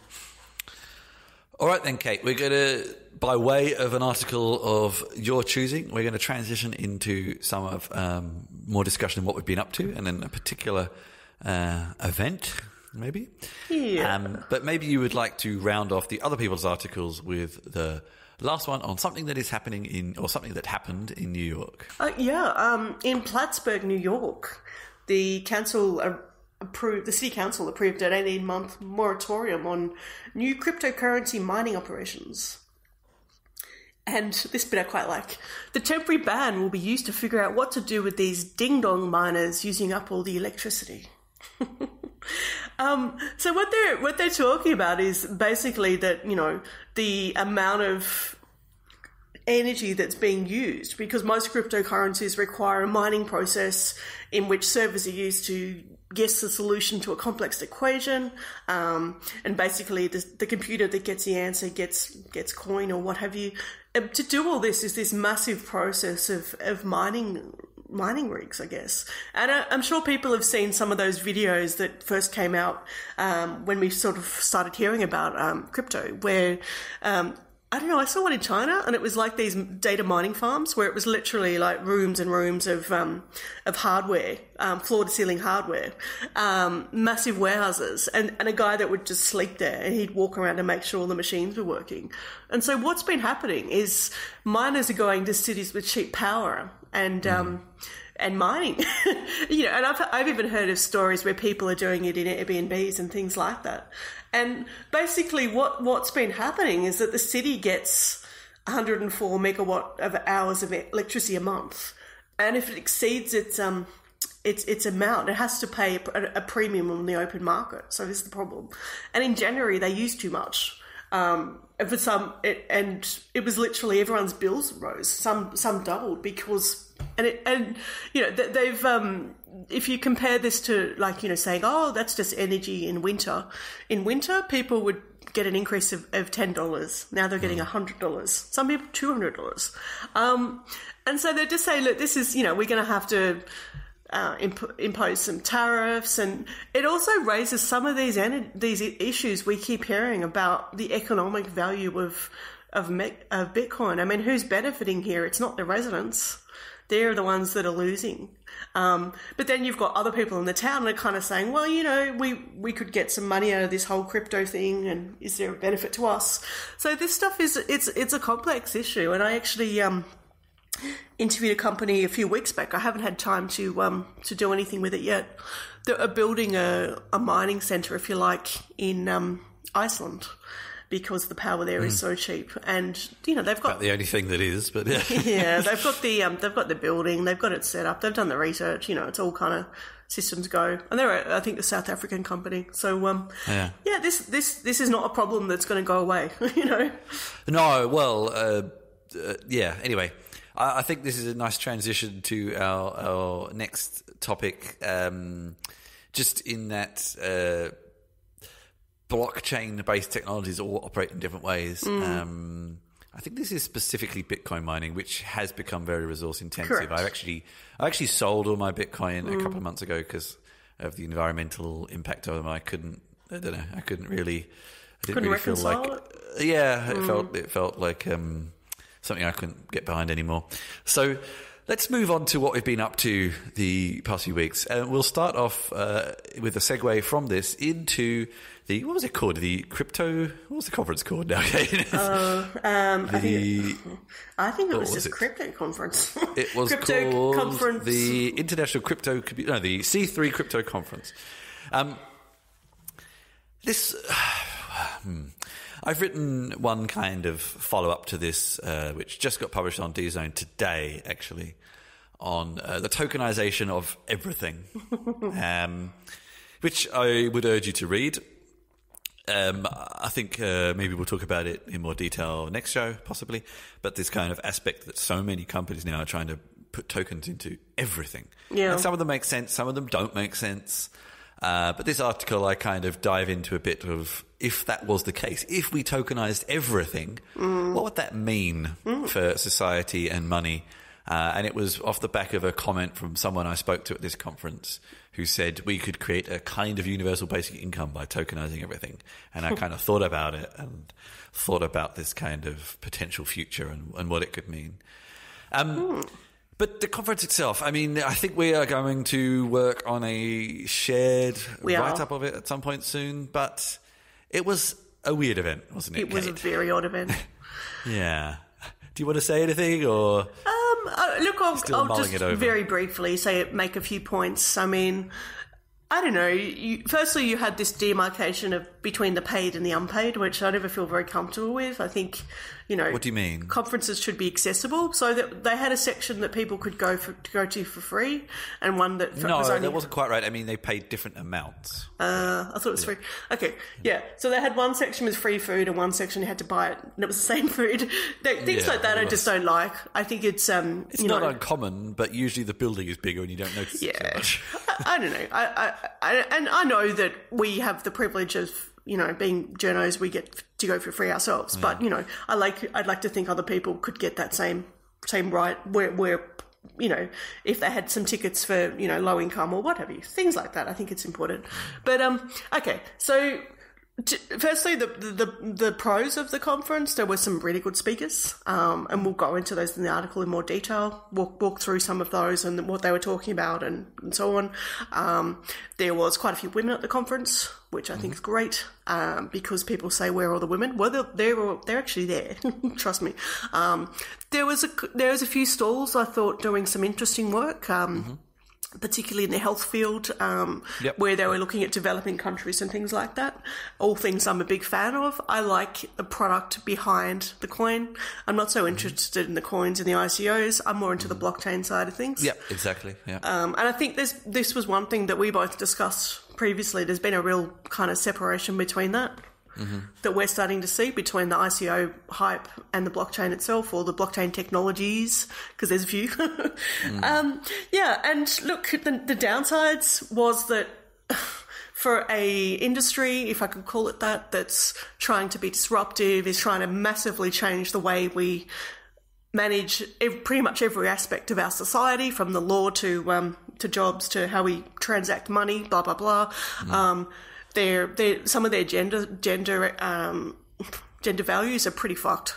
All right, then, Cate, we're going to, by way of an article of your choosing, we're going to transition into some of um, more discussion of what we've been up to and then a particular uh, event, maybe. Yeah. Um, but maybe you would like to round off the other people's articles with the last one on something that is happening in, or something that happened in New York. Uh, yeah, um, in Plattsburgh, New York, the council uh, approved. The city council approved an eighteen month moratorium on new cryptocurrency mining operations. And this bit I quite like. The temporary ban will be used to figure out what to do with these ding dong miners using up all the electricity. um, so what they're what they're talking about is basically that you know the amount of energy that's being used because most cryptocurrencies require a mining process in which servers are used to guess the solution to a complex equation, um, and basically the, the, computer that gets the answer gets gets coin or what have you. And to do all this is this massive process of of mining mining rigs, I guess. And I, am sure people have seen some of those videos that first came out um, when we sort of started hearing about um, crypto, where um, I don't know. I saw one in China, and it was like these data mining farms where it was literally like rooms and rooms of um, of hardware, um, floor to ceiling hardware, um, massive warehouses, and, and a guy that would just sleep there, and he'd walk around and make sure all the machines were working. And so what's been happening is miners are going to cities with cheap power, and mm and mining. you know, and I've, I've even heard of stories where people are doing it in Airbnbs and things like that. And basically, what, what's been happening is that the city gets 104 megawatt of hours of electricity a month. And if it exceeds its, um, its, its amount, it has to pay a, a premium on the open market. So this is the problem. And in January, they used too much. Um, and for some, it, and it was literally everyone's bills rose. Some some doubled because, and it, and you know they've um, if you compare this to like you know saying oh that's just energy in winter in winter people would get an increase of, of $10 now they're getting $100 mm. some people $200 um, and so they're just saying look this is you know we're going to have to uh, imp- impose some tariffs, and it also raises some of these en- these issues we keep hearing about the economic value of of, me- of Bitcoin. I mean, who's benefiting here? It's not the residents; they're the ones that are losing. Um, but then you've got other people in the town that are kind of saying, well, you know, we, we could get some money out of this whole crypto thing and is there a benefit to us? So this stuff is, it's, it's a complex issue. And I actually, um, interviewed a company a few weeks back. I haven't had time to, um, to do anything with it yet. They're building a, a mining center, if you like, in, um, Iceland because the power there is mm. so cheap. And you know they've got About the only thing that is, but yeah, yeah, they've got the um, they've got the building, they've got it set up, they've done the research. You know, it's all kind of systems go, and they're I think a South African company. So um, yeah, yeah, this this this is not a problem that's going to go away. you know, no, well, uh, uh, yeah. Anyway. I, I think this is a nice transition to our, our next topic. Um, just in that uh, blockchain based technologies all operate in different ways. Mm. Um, I think this is specifically Bitcoin mining, which has become very resource intensive. I actually, I actually sold all my Bitcoin mm. a couple of months ago because of the environmental impact of them. I couldn't, I don't know, I couldn't really, I didn't couldn't really feel like, it? yeah, it mm. felt, it felt like um, something I couldn't get behind anymore. So Let's move on to what we've been up to the past few weeks. Uh, we'll start off uh, with a segue from this into the what was it called? The crypto. What was the conference called now? uh, um, the, I think, I think it was just crypto conference. It was crypto called conference. the International Crypto. No, the C three Crypto Conference. Um, this. Hmm. I've written one kind of follow up to this, uh, which just got published on DZone today, actually, on uh, the tokenization of everything, um, which I would urge you to read. Um, I think uh, maybe we'll talk about it in more detail next show, possibly. But this kind of aspect that so many companies now are trying to put tokens into everything. Yeah. And some of them make sense, some of them don't make sense. Uh, but this article, I kind of dive into a bit of if that was the case, if we tokenized everything, mm. what would that mean mm. for society and money? Uh, and it was off the back of a comment from someone I spoke to at this conference who said we could create a kind of universal basic income by tokenizing everything. And I kind of thought about it and thought about this kind of potential future and, and what it could mean. Um, mm. But the conference itself, I mean, I think we are going to work on a shared write up of it at some point soon. But it was a weird event, wasn't it? It was Cate? a very odd event. yeah. Do you want to say anything, or um, uh, look, I'll, I'll just very briefly say make a few points. I mean, I don't know. You, firstly, you had this demarcation of between the paid and the unpaid, which I never feel very comfortable with. I think, you know, What do you mean? conferences should be accessible, so that they had a section that people could go for, to go to for free, and one that No, was only. that wasn't quite right. I mean, they paid different amounts. Uh, I thought it was free. Okay, yeah. So they had one section with free food and one section you had to buy it, and it was the same food. They, things Yeah, like that, I just don't like. I think it's um, It's not know, uncommon, but usually the building is bigger and you don't notice it Yeah. much. I, I don't know. I, I, and I know that we have the privilege of, you know, being journos, we get to go for free ourselves. But you know, I like, I'd like to think other people could get that same, same right where, where, you know, if they had some tickets for, you know, low income or what have you, things like that. I think it's important. But um, okay, so. Firstly, the, the the pros of the conference. There were some really good speakers, um, and we'll go into those in the article in more detail. Walk walk through some of those and what they were talking about, and, and so on. Um, there was quite a few women at the conference, which I think is great um, because people say where are all the women? Well, they're they're, they're actually there. Trust me. Um, there was a there was a few stalls I thought doing some interesting work. Um, particularly in the health field, um, Yep. where they were looking at developing countries and things like that. All things I'm a big fan of. I like the product behind the coin. I'm not so interested in the coins and the ICOs. I'm more into the blockchain side of things. Yeah, exactly. Yeah. Um, and I think this this was one thing that we both discussed previously. There's been a real kind of separation between that. That we're starting to see between the ICO hype and the blockchain itself, or the blockchain technologies, because there's a few. um, yeah, and look, the, the downsides was that for a industry, if I could call it that, that's trying to be disruptive, is trying to massively change the way we manage pretty much every aspect of our society, from the law to um, to jobs to how we transact money, blah blah blah. Um, their their some of their gender gender um, gender values are pretty fucked.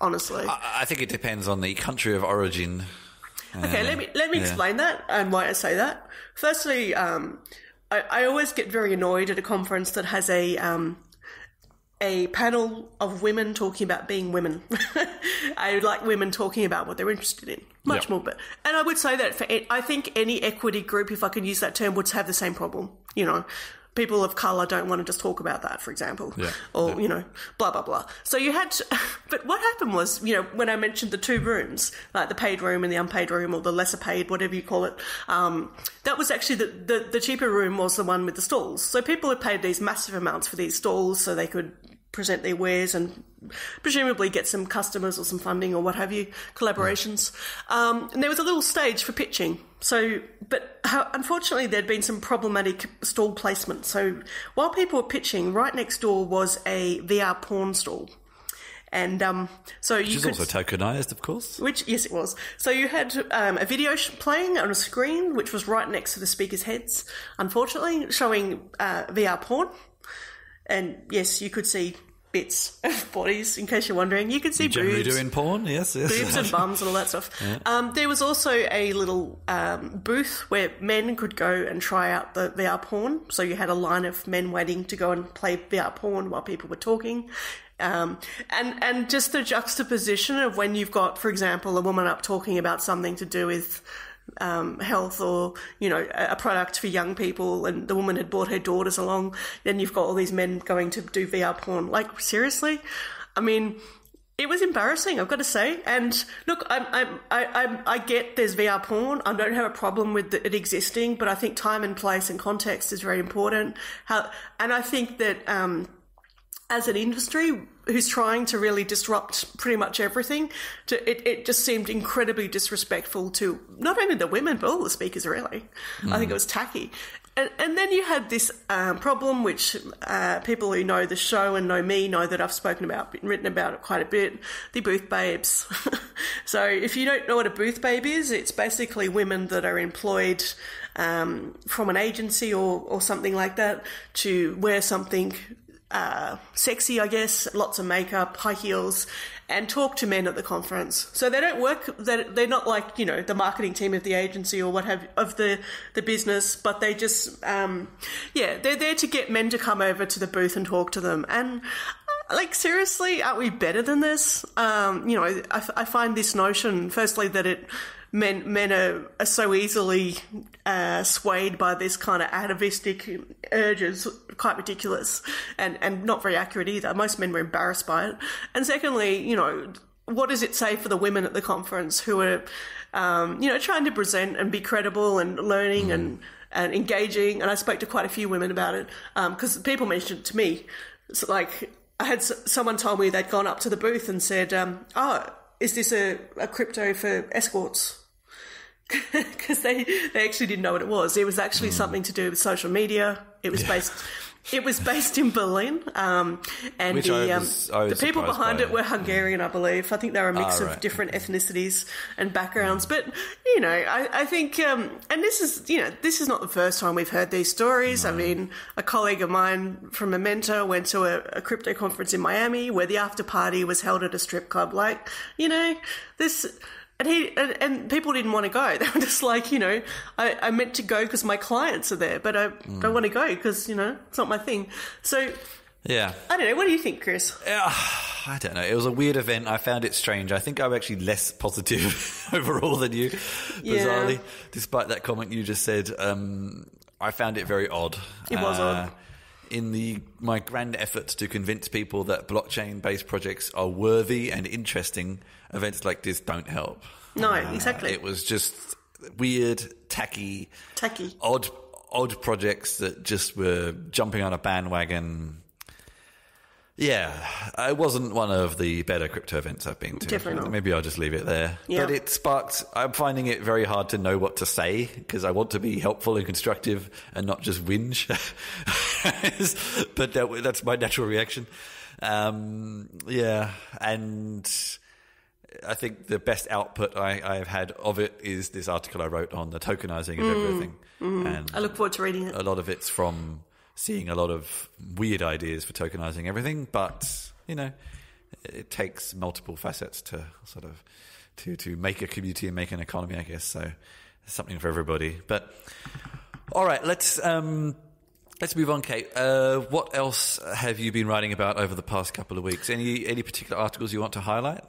Honestly, I I think it depends on the country of origin. Okay, let me let me yeah. explain that and why I say that. Firstly, um, I, I always get very annoyed at a conference that has a um, a panel of women talking about being women. I like women talking about what they're interested in much Yeah. more. But and I would say that for I think any equity group, if I can use that term, would have the same problem. You know. People of colour don't want to just talk about that, for example, Yeah. or you know, blah blah blah. So you had, to, but what happened was, you know, when I mentioned the two rooms, like the paid room and the unpaid room, or the lesser paid, whatever you call it, um, that was actually the, the the cheaper room was the one with the stalls. So people had paid these massive amounts for these stalls, so they could present their wares and presumably get some customers or some funding or what have you, collaborations. Um, and there was a little stage for pitching. So, but how, unfortunately, there'd been some problematic stall placement. So, while people were pitching, right next door was a VR porn stall. And um, so you Which is could, also tokenized, of course. which yes, it was. So you had um, a video sh- playing on a screen, which was right next to the speakers' heads. Unfortunately, showing uh, VR porn, and yes, you could see bits of bodies. In case you're wondering, you could see Generally boobs, doing porn, yes, yes. boobs and bums and all that stuff. Um, there was also a little um, booth where men could go and try out the VR porn. So you had a line of men waiting to go and play VR porn while people were talking. Um, and and just the juxtaposition of when you've got, for example, a woman up talking about something to do with um, health or you know a product for young people, and the woman had brought her daughters along. Then you've got all these men going to do VR porn. Like seriously, I mean, it was embarrassing, I've got to say. And look, I'm, I, I'm, I get there's VR porn. I don't have a problem with it existing, but I think time and place and context is very important. How, and I think that um, as an industry who's trying to really disrupt pretty much everything, to, it, it just seemed incredibly disrespectful to not only the women, but all the speakers, really. I think it was tacky. And, and then you had this um, problem, which uh, people who know the show and know me know that I've spoken about, written about it quite a bit the booth babes. so if you don't know what a booth babe is, it's basically women that are employed um, from an agency or, or something like that to wear something uh, sexy, I guess, lots of makeup, high heels, and talk to men at the conference. So they don't work. They're, they're not like you know the marketing team of the agency or what have of the the business, but they just um, yeah they're there to get men to come over to the booth and talk to them. And like seriously, are we better than this? Um, you know, I, I find this notion, firstly, that it men men are, are so easily uh, swayed by this kind of atavistic urges, quite ridiculous and and not very accurate either. Most men were embarrassed by it. And secondly, you know, what does it say for the women at the conference who are, um, you know, trying to present and be credible and learning and and engaging? And I spoke to quite a few women about it because people mentioned it to me. It's like I had s- someone told me they'd gone up to the booth and said, um, "Oh, is this a, a crypto for escorts?" Because they they actually didn't know what it was. It was actually hmm. something to do with social media. It was based. It was based in Berlin, um, and Which the I was- um, the people behind it were Hungarian, I believe. I think they were a mix Ah, of different ethnicities and backgrounds. But you know, I, I think, um, and this is you know, this is not the first time we've heard these stories. I mean, a colleague of mine from Memento went to a, a crypto conference in Miami where the after party was held at a strip club. Like, you know, this. And he and, and people didn't want to go. They were just like, you know, I, I meant to go because my clients are there, but I Mm. don't want to go because you know it's not my thing. So Yeah. I don't know. What do you think, Chris? Yeah, I don't know. It was a weird event. I found it strange. I think I'm actually less positive overall than you, Yeah. bizarrely. Despite that comment you just said, um, I found it very odd. It was odd. In the my grand efforts to convince people that blockchain-based projects are worthy and interesting, events like this don't help. No, exactly. It was just weird, tacky, Tacky. odd odd projects that just were jumping on a bandwagon. Yeah, it wasn't one of the better crypto events I've been to. Definitely not. Maybe I'll just leave it there. Yeah. But it sparked. I'm finding it very hard to know what to say because I want to be helpful and constructive and not just whinge. but that, that's my natural reaction. Um, yeah, and I think the best output I, I've had of it is this article I wrote on the tokenizing of everything. And I look forward to reading it. a lot of it's from seeing a lot of weird ideas for tokenizing everything, but you know, it takes multiple facets to sort of to to make a community and make an economy, I guess. So something for everybody. But all right, let's um let's move on, Cate. Uh, what else have you been writing about over the past couple of weeks? Any any particular articles you want to highlight?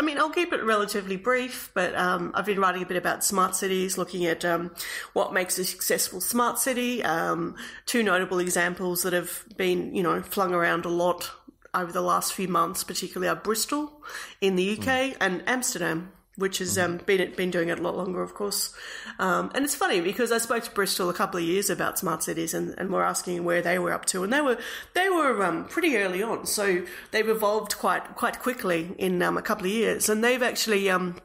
I mean, I'll keep it relatively brief, but um, I've been writing a bit about smart cities, looking at um, what makes a successful smart city. Um, two notable examples that have been, you know, flung around a lot over the last few months, particularly are Bristol in the UK and Amsterdam. Which has um, been been doing it a lot longer, of course, um, and it's funny because I spoke to Bristol a couple of years about smart cities, and, and we're asking where they were up to, and they were they were um, pretty early on, so they've evolved quite quite quickly in um, a couple of years, and they've actually um,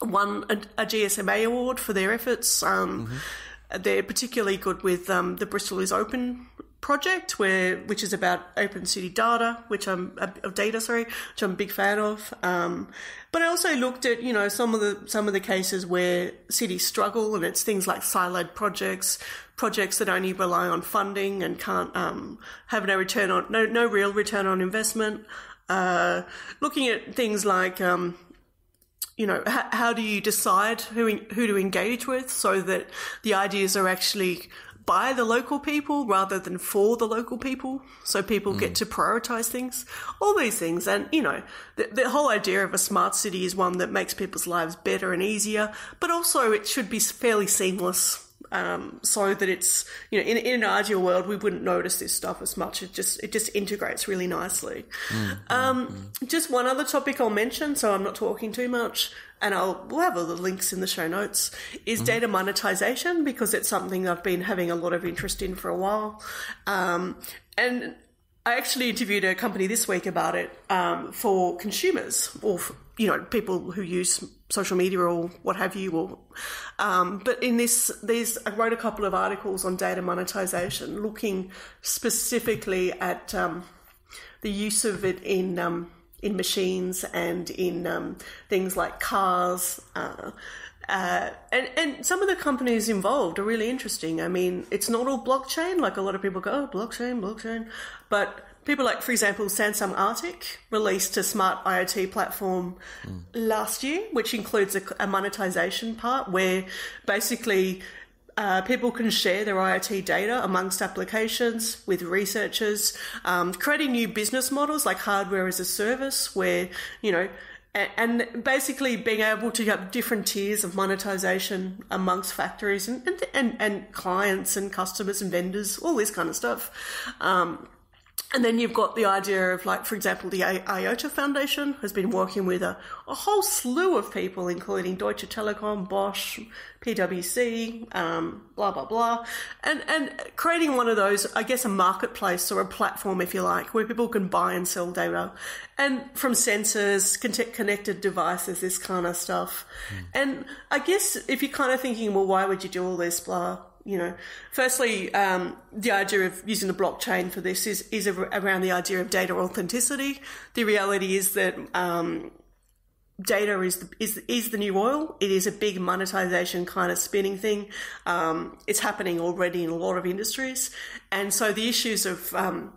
won a, a GSMA award for their efforts. Um, They're particularly good with um, the Bristol is Open project, where which is about open city data, which I'm of data, sorry, which I'm a big fan of. Um, but I also looked at you know some of the some of the cases where cities struggle, and it's things like siloed projects, projects that only rely on funding and can't um, have no return on no no real return on investment. Uh, looking at things like um, you know, how, how do you decide who who to engage with so that the ideas are actually by the local people rather than for the local people, so people get mm. to prioritize things, all these things, and you know, the, the whole idea of a smart city is one that makes people's lives better and easier, but also it should be fairly seamless. Um, so that it's you know in, in an ideal world we wouldn't notice this stuff as much. It just it just integrates really nicely. Um, Just one other topic I'll mention, so I'm not talking too much, and I'll we'll have all the links in the show notes. Is data monetization because it's something I've been having a lot of interest in for a while, um, and I actually interviewed a company this week about it um, for consumers or you know people who use social media or what have you. Or um, but in this, these I wrote a couple of articles on data monetization, looking specifically at um, the use of it in um, in machines and in um, things like cars. Uh, uh, and, and some of the companies involved are really interesting. I mean, it's not all blockchain, like a lot of people go, oh, blockchain, blockchain. But people like, for example, Samsung ARTIK released a smart IoT platform last year, which includes a, a monetization part where basically uh, people can share their IoT data amongst applications with researchers, um, creating new business models like hardware as a service, where you know and basically being able to have different tiers of monetization amongst factories and, and, and, and clients and customers and vendors, all this kind of stuff. Um, and then you've got the idea of, like, for example, the IOTA Foundation has been working with a, a whole slew of people, including Deutsche Telekom, Bosch, PwC, um, blah, blah, blah. And, and creating one of those, I guess, a marketplace or a platform, if you like, where people can buy and sell data. And from sensors, connected devices, this kind of stuff. Mm. And I guess if you're kind of thinking, well, why would you do all this, blah, you know, firstly, um, the idea of using the blockchain for this is, is around the idea of data authenticity. The reality is that um, data is the, is is the new oil. It is a big monetization kind of spinning thing. Um, it's happening already in a lot of industries, and so the issues of um,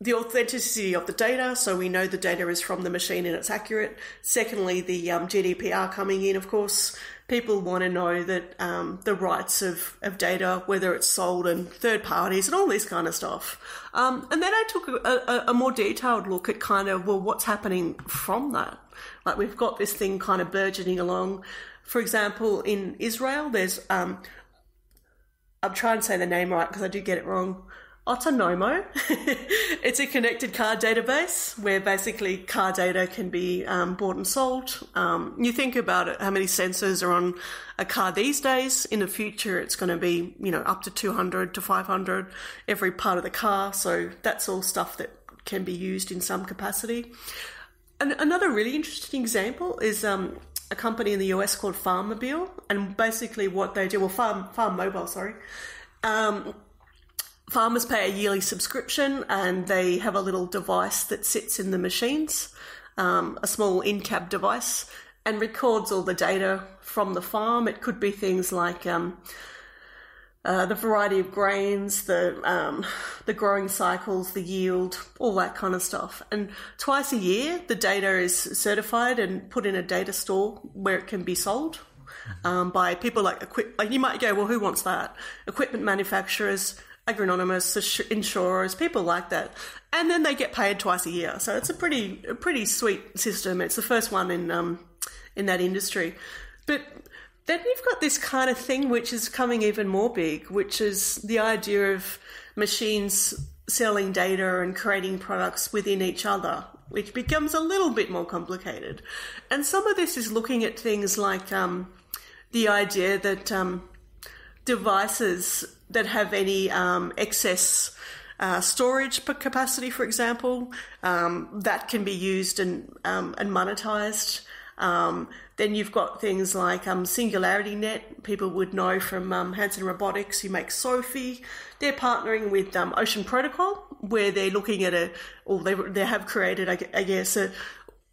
the authenticity of the data, so we know the data is from the machine and it's accurate. Secondly, the um, GDPR coming in, of course, people want to know that um, the rights of, of data, whether it's sold and third parties and all this kind of stuff. Um, and then I took a, a, a, more detailed look at kind of, well, what's happening from that? Like we've got this thing kind of burgeoning along. For example, in Israel, there's, um, I'm trying to say the name right because I do get it wrong. Otonomo. it's a connected car database where basically car data can be um, bought and sold. Um, you think about it, how many sensors are on a car these days. In the future, it's going to be, you know, up to 200 to 500 every part of the car. So that's all stuff that can be used in some capacity. And another really interesting example is um, a company in the US called Farmobile. And basically what they do, well, Farm, Farm Mobile, sorry. Farmers pay a yearly subscription and they have a little device that sits in the machines, um, a small in cab device, and records all the data from the farm. It could be things like um, uh, the variety of grains, the um, the growing cycles, the yield, all that kind of stuff. And twice a year, the data is certified and put in a data store where it can be sold. Um, by people like equip, like you might go, well, who wants that? Equipment manufacturers, agronomists, insurers, people like that, and then they get paid twice a year. So it's a pretty a pretty sweet system. It's the first one in um, in that industry, but then you've got this kind of thing which is coming even more big, which is the idea of machines selling data and creating products within each other, which becomes a little bit more complicated. And some of this is looking at things like um, the idea that um, devices that have any um, excess uh, storage capacity, for example, um, that can be used and um, and monetized. Um, then you've got things like um, SingularityNET. People would know from um, Hanson Robotics, who makes Sophie. They're partnering with Ocean Protocol, where they're looking at a, or they, they have created, I guess, a,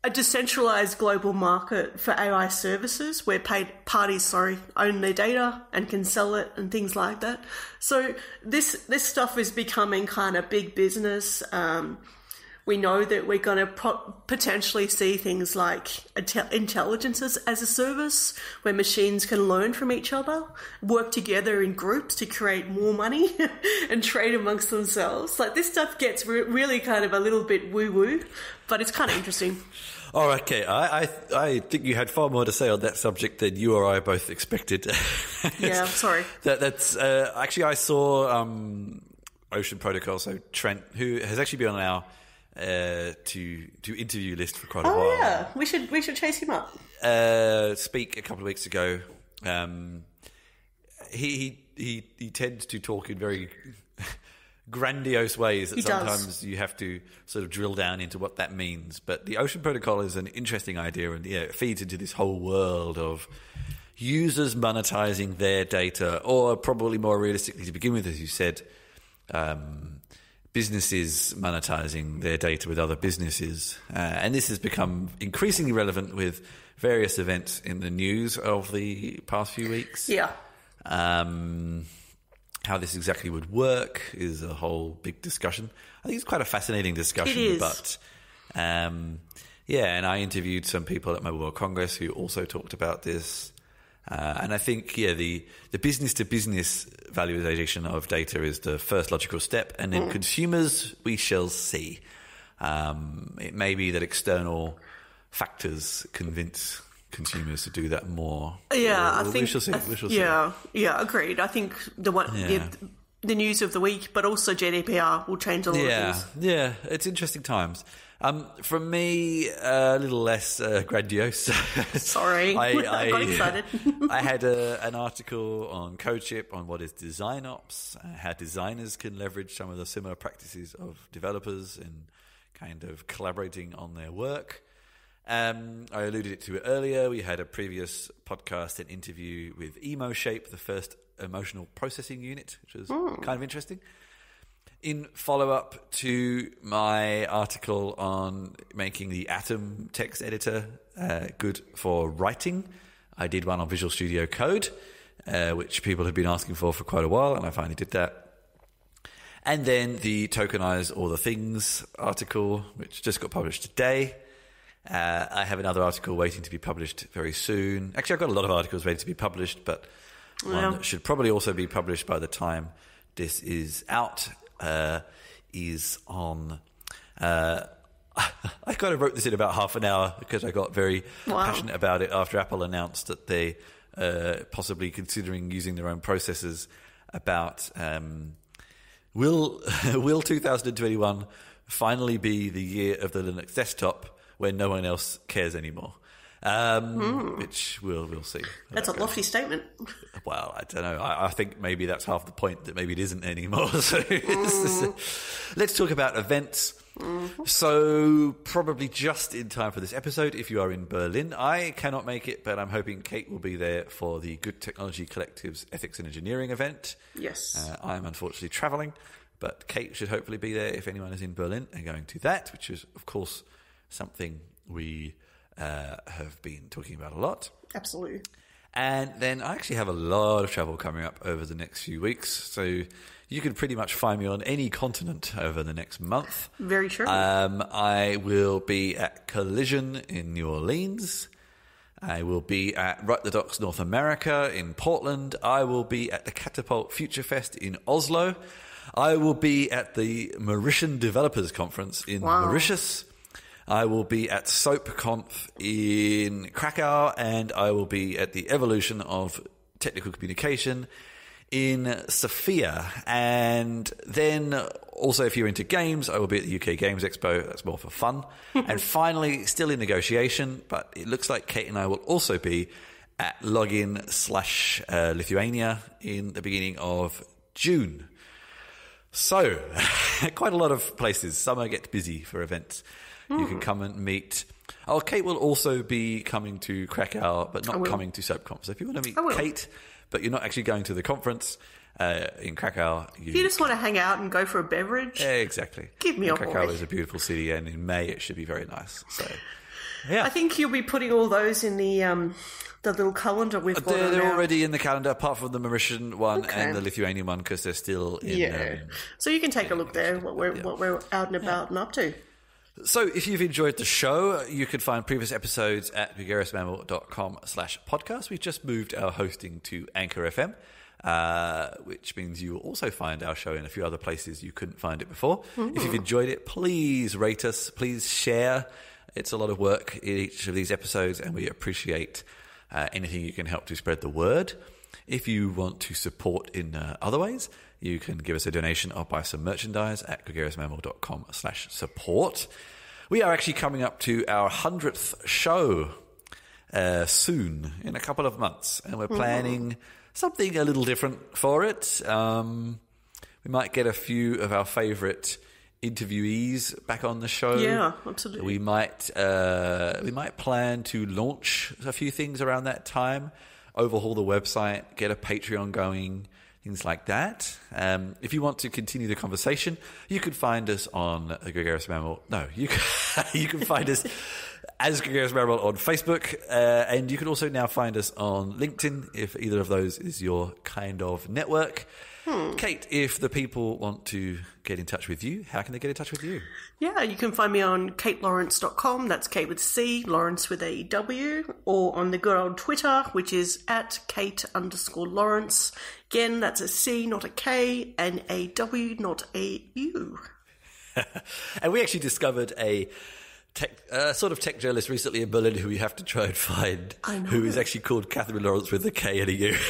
a decentralized global market for AI services where paid parties, sorry, own their data and can sell it and things like that. So this this stuff is becoming kind of big business. Um, we know that we're going to pro- potentially see things like intelligence as, as a service where machines can learn from each other, work together in groups to create more money and trade amongst themselves. Like this stuff gets re- really kind of a little bit woo woo, but it's kind of interesting. Oh, okay. I, I, I think you had far more to say on that subject than you or I both expected. yeah, sorry. That, that's uh, actually I saw um, Ocean Protocol. So Trent, who has actually been on our uh, to to interview list for quite a oh, while. yeah, we should we should chase him up. Uh, speak a couple of weeks ago. Um, he, he he he tends to talk in very grandiose ways that he sometimes does. you have to sort of drill down into what that means. But the Ocean Protocol is an interesting idea, and yeah, it feeds into this whole world of users monetizing their data, or probably more realistically to begin with, as you said, um, businesses monetizing their data with other businesses. Uh, and this has become increasingly relevant with various events in the news of the past few weeks. Yeah. Um, how this exactly would work is a whole big discussion. I think it's quite a fascinating discussion, but um, yeah, and I interviewed some people at Mobile World Congress who also talked about this. Uh, and I think, yeah, the, the business to business valuation of data is the first logical step. And then consumers, we shall see. Um, it may be that external factors convince consumers to do that more. Yeah, I think. we shall see. We shall see. yeah, yeah, agreed. I think the one, Yeah. yeah, the news of the week, but also GDPR will change a lot Yeah, of things. yeah, it's interesting times. Um, from me, a little less uh, grandiose. Sorry. I, I got excited. I had a, an article on CodeShip on what is design ops, uh, how designers can leverage some of the similar practices of developers and kind of collaborating on their work. Um, I alluded to it earlier. We had a previous podcast and interview with Emoshape, the first emotional processing unit, which was kind of interesting. In follow up to my article on making the Atom text editor uh, good for writing, I did one on Visual Studio Code, uh, which people have been asking for for quite a while, and I finally did that. And then the Tokenize All the Things article, which just got published today. Uh, I have another article waiting to be published very soon. Actually, I've got a lot of articles ready to be published, but one Yeah. that should probably also be published by the time this is out uh, is on. Uh, I kind of wrote this in about half an hour because I got very Wow. passionate about it after Apple announced that they uh, possibly considering using their own processors. About um, will will 2021 finally be the year of the Linux desktop when no one else cares anymore? Um, Which we'll we'll see. That's a lofty statement. Well, I don't know. I, I think maybe that's half the point that maybe it isn't anymore. So let's talk about events. So probably just in time for this episode, if you are in Berlin, I cannot make it, but I'm hoping Cate will be there for the Good Technology Collective's Ethics and Engineering event. Yes. Uh, I'm unfortunately travelling, but Cate should hopefully be there if anyone is in Berlin and going to that, which is, of course, something we uh, have been talking about a lot. Absolutely. And then I actually have a lot of travel coming up over the next few weeks. So you can pretty much find me on any continent over the next month. Very true. Um, I will be at Collision in New Orleans. I will be at Write the Docs North America in Portland. I will be at the Catapult Future Fest in Oslo. I will be at the Mauritian Developers Conference in Wow. Mauritius. I will be at SoapConf in Krakow, and I will be at the Evolution of Technical Communication in Sofia. And then also, if you're into games, I will be at the UK Games Expo. That's more for fun. and finally, still in negotiation, but it looks like Cate and I will also be at Login slash uh, Lithuania in the beginning of June. So, quite a lot of places. Summer gets busy for events. You can come and meet. Oh, Cate will also be coming to Krakow, but not coming to SoapConf. So if you want to meet Cate, but you're not actually going to the conference uh, in Krakow, you, you just want to hang out and go for a beverage? Yeah, exactly. Give me And a Krakow boy. is a beautiful city, and in May it should be very nice. So, yeah, I think you'll be putting all those in the um, the little calendar we've got. they're, they're already in the calendar, apart from the Mauritian one Okay. and the Lithuanian one, because they're still in. Yeah. Um, So you can take a look there what we're what we're out and about and up to. So if you've enjoyed the show, you can find previous episodes at gregariousmammal.com slash podcast. We've just moved our hosting to Anchor FM, uh, which means you will also find our show in a few other places you couldn't find it before. If you've enjoyed it, please rate us, please share. It's a lot of work in each of these episodes, and we appreciate uh, anything you can help to spread the word. If you want to support in uh, other ways, you can give us a donation or buy some merchandise at gregariousmammal.com slash support. We are actually coming up to our 100th show uh, soon, in a couple of months, and we're planning something a little different for it. Um, we might get a few of our favourite interviewees back on the show. Yeah, absolutely. We might uh, we might plan to launch a few things around that time, overhaul the website, get a Patreon going, things like that. Um, if you want to continue the conversation, you can find us on Gregarious Mammal. No, you can, you can find us as Gregarious Mammal on Facebook. Uh, and you can also now find us on LinkedIn if either of those is your kind of network. Hmm. Cate, if the people want to get in touch with you, how can they get in touch with you? Yeah, you can find me on catelawrence.com, that's Cate with C, Lawrence with a W, or on the good old Twitter, which is at Cate underscore Lawrence. Again, that's a C, not a K, and a W, not a U. And we actually discovered a tech, uh, sort of tech journalist recently in Berlin who we have to try and find, I know. who is actually called Catherine Lawrence with a K and a U.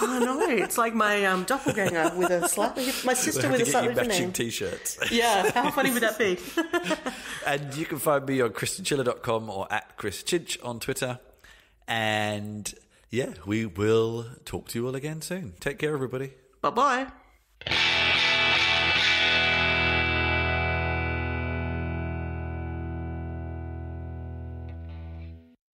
Oh no, it's like my um, doppelganger with a slightly, my sister with a you slightly different matching name. t-shirts. Yeah, how funny would that be? And you can find me on chrischinchilla.com or at Chris Chinch on Twitter. And yeah, we will talk to you all again soon. Take care, everybody. bye bye.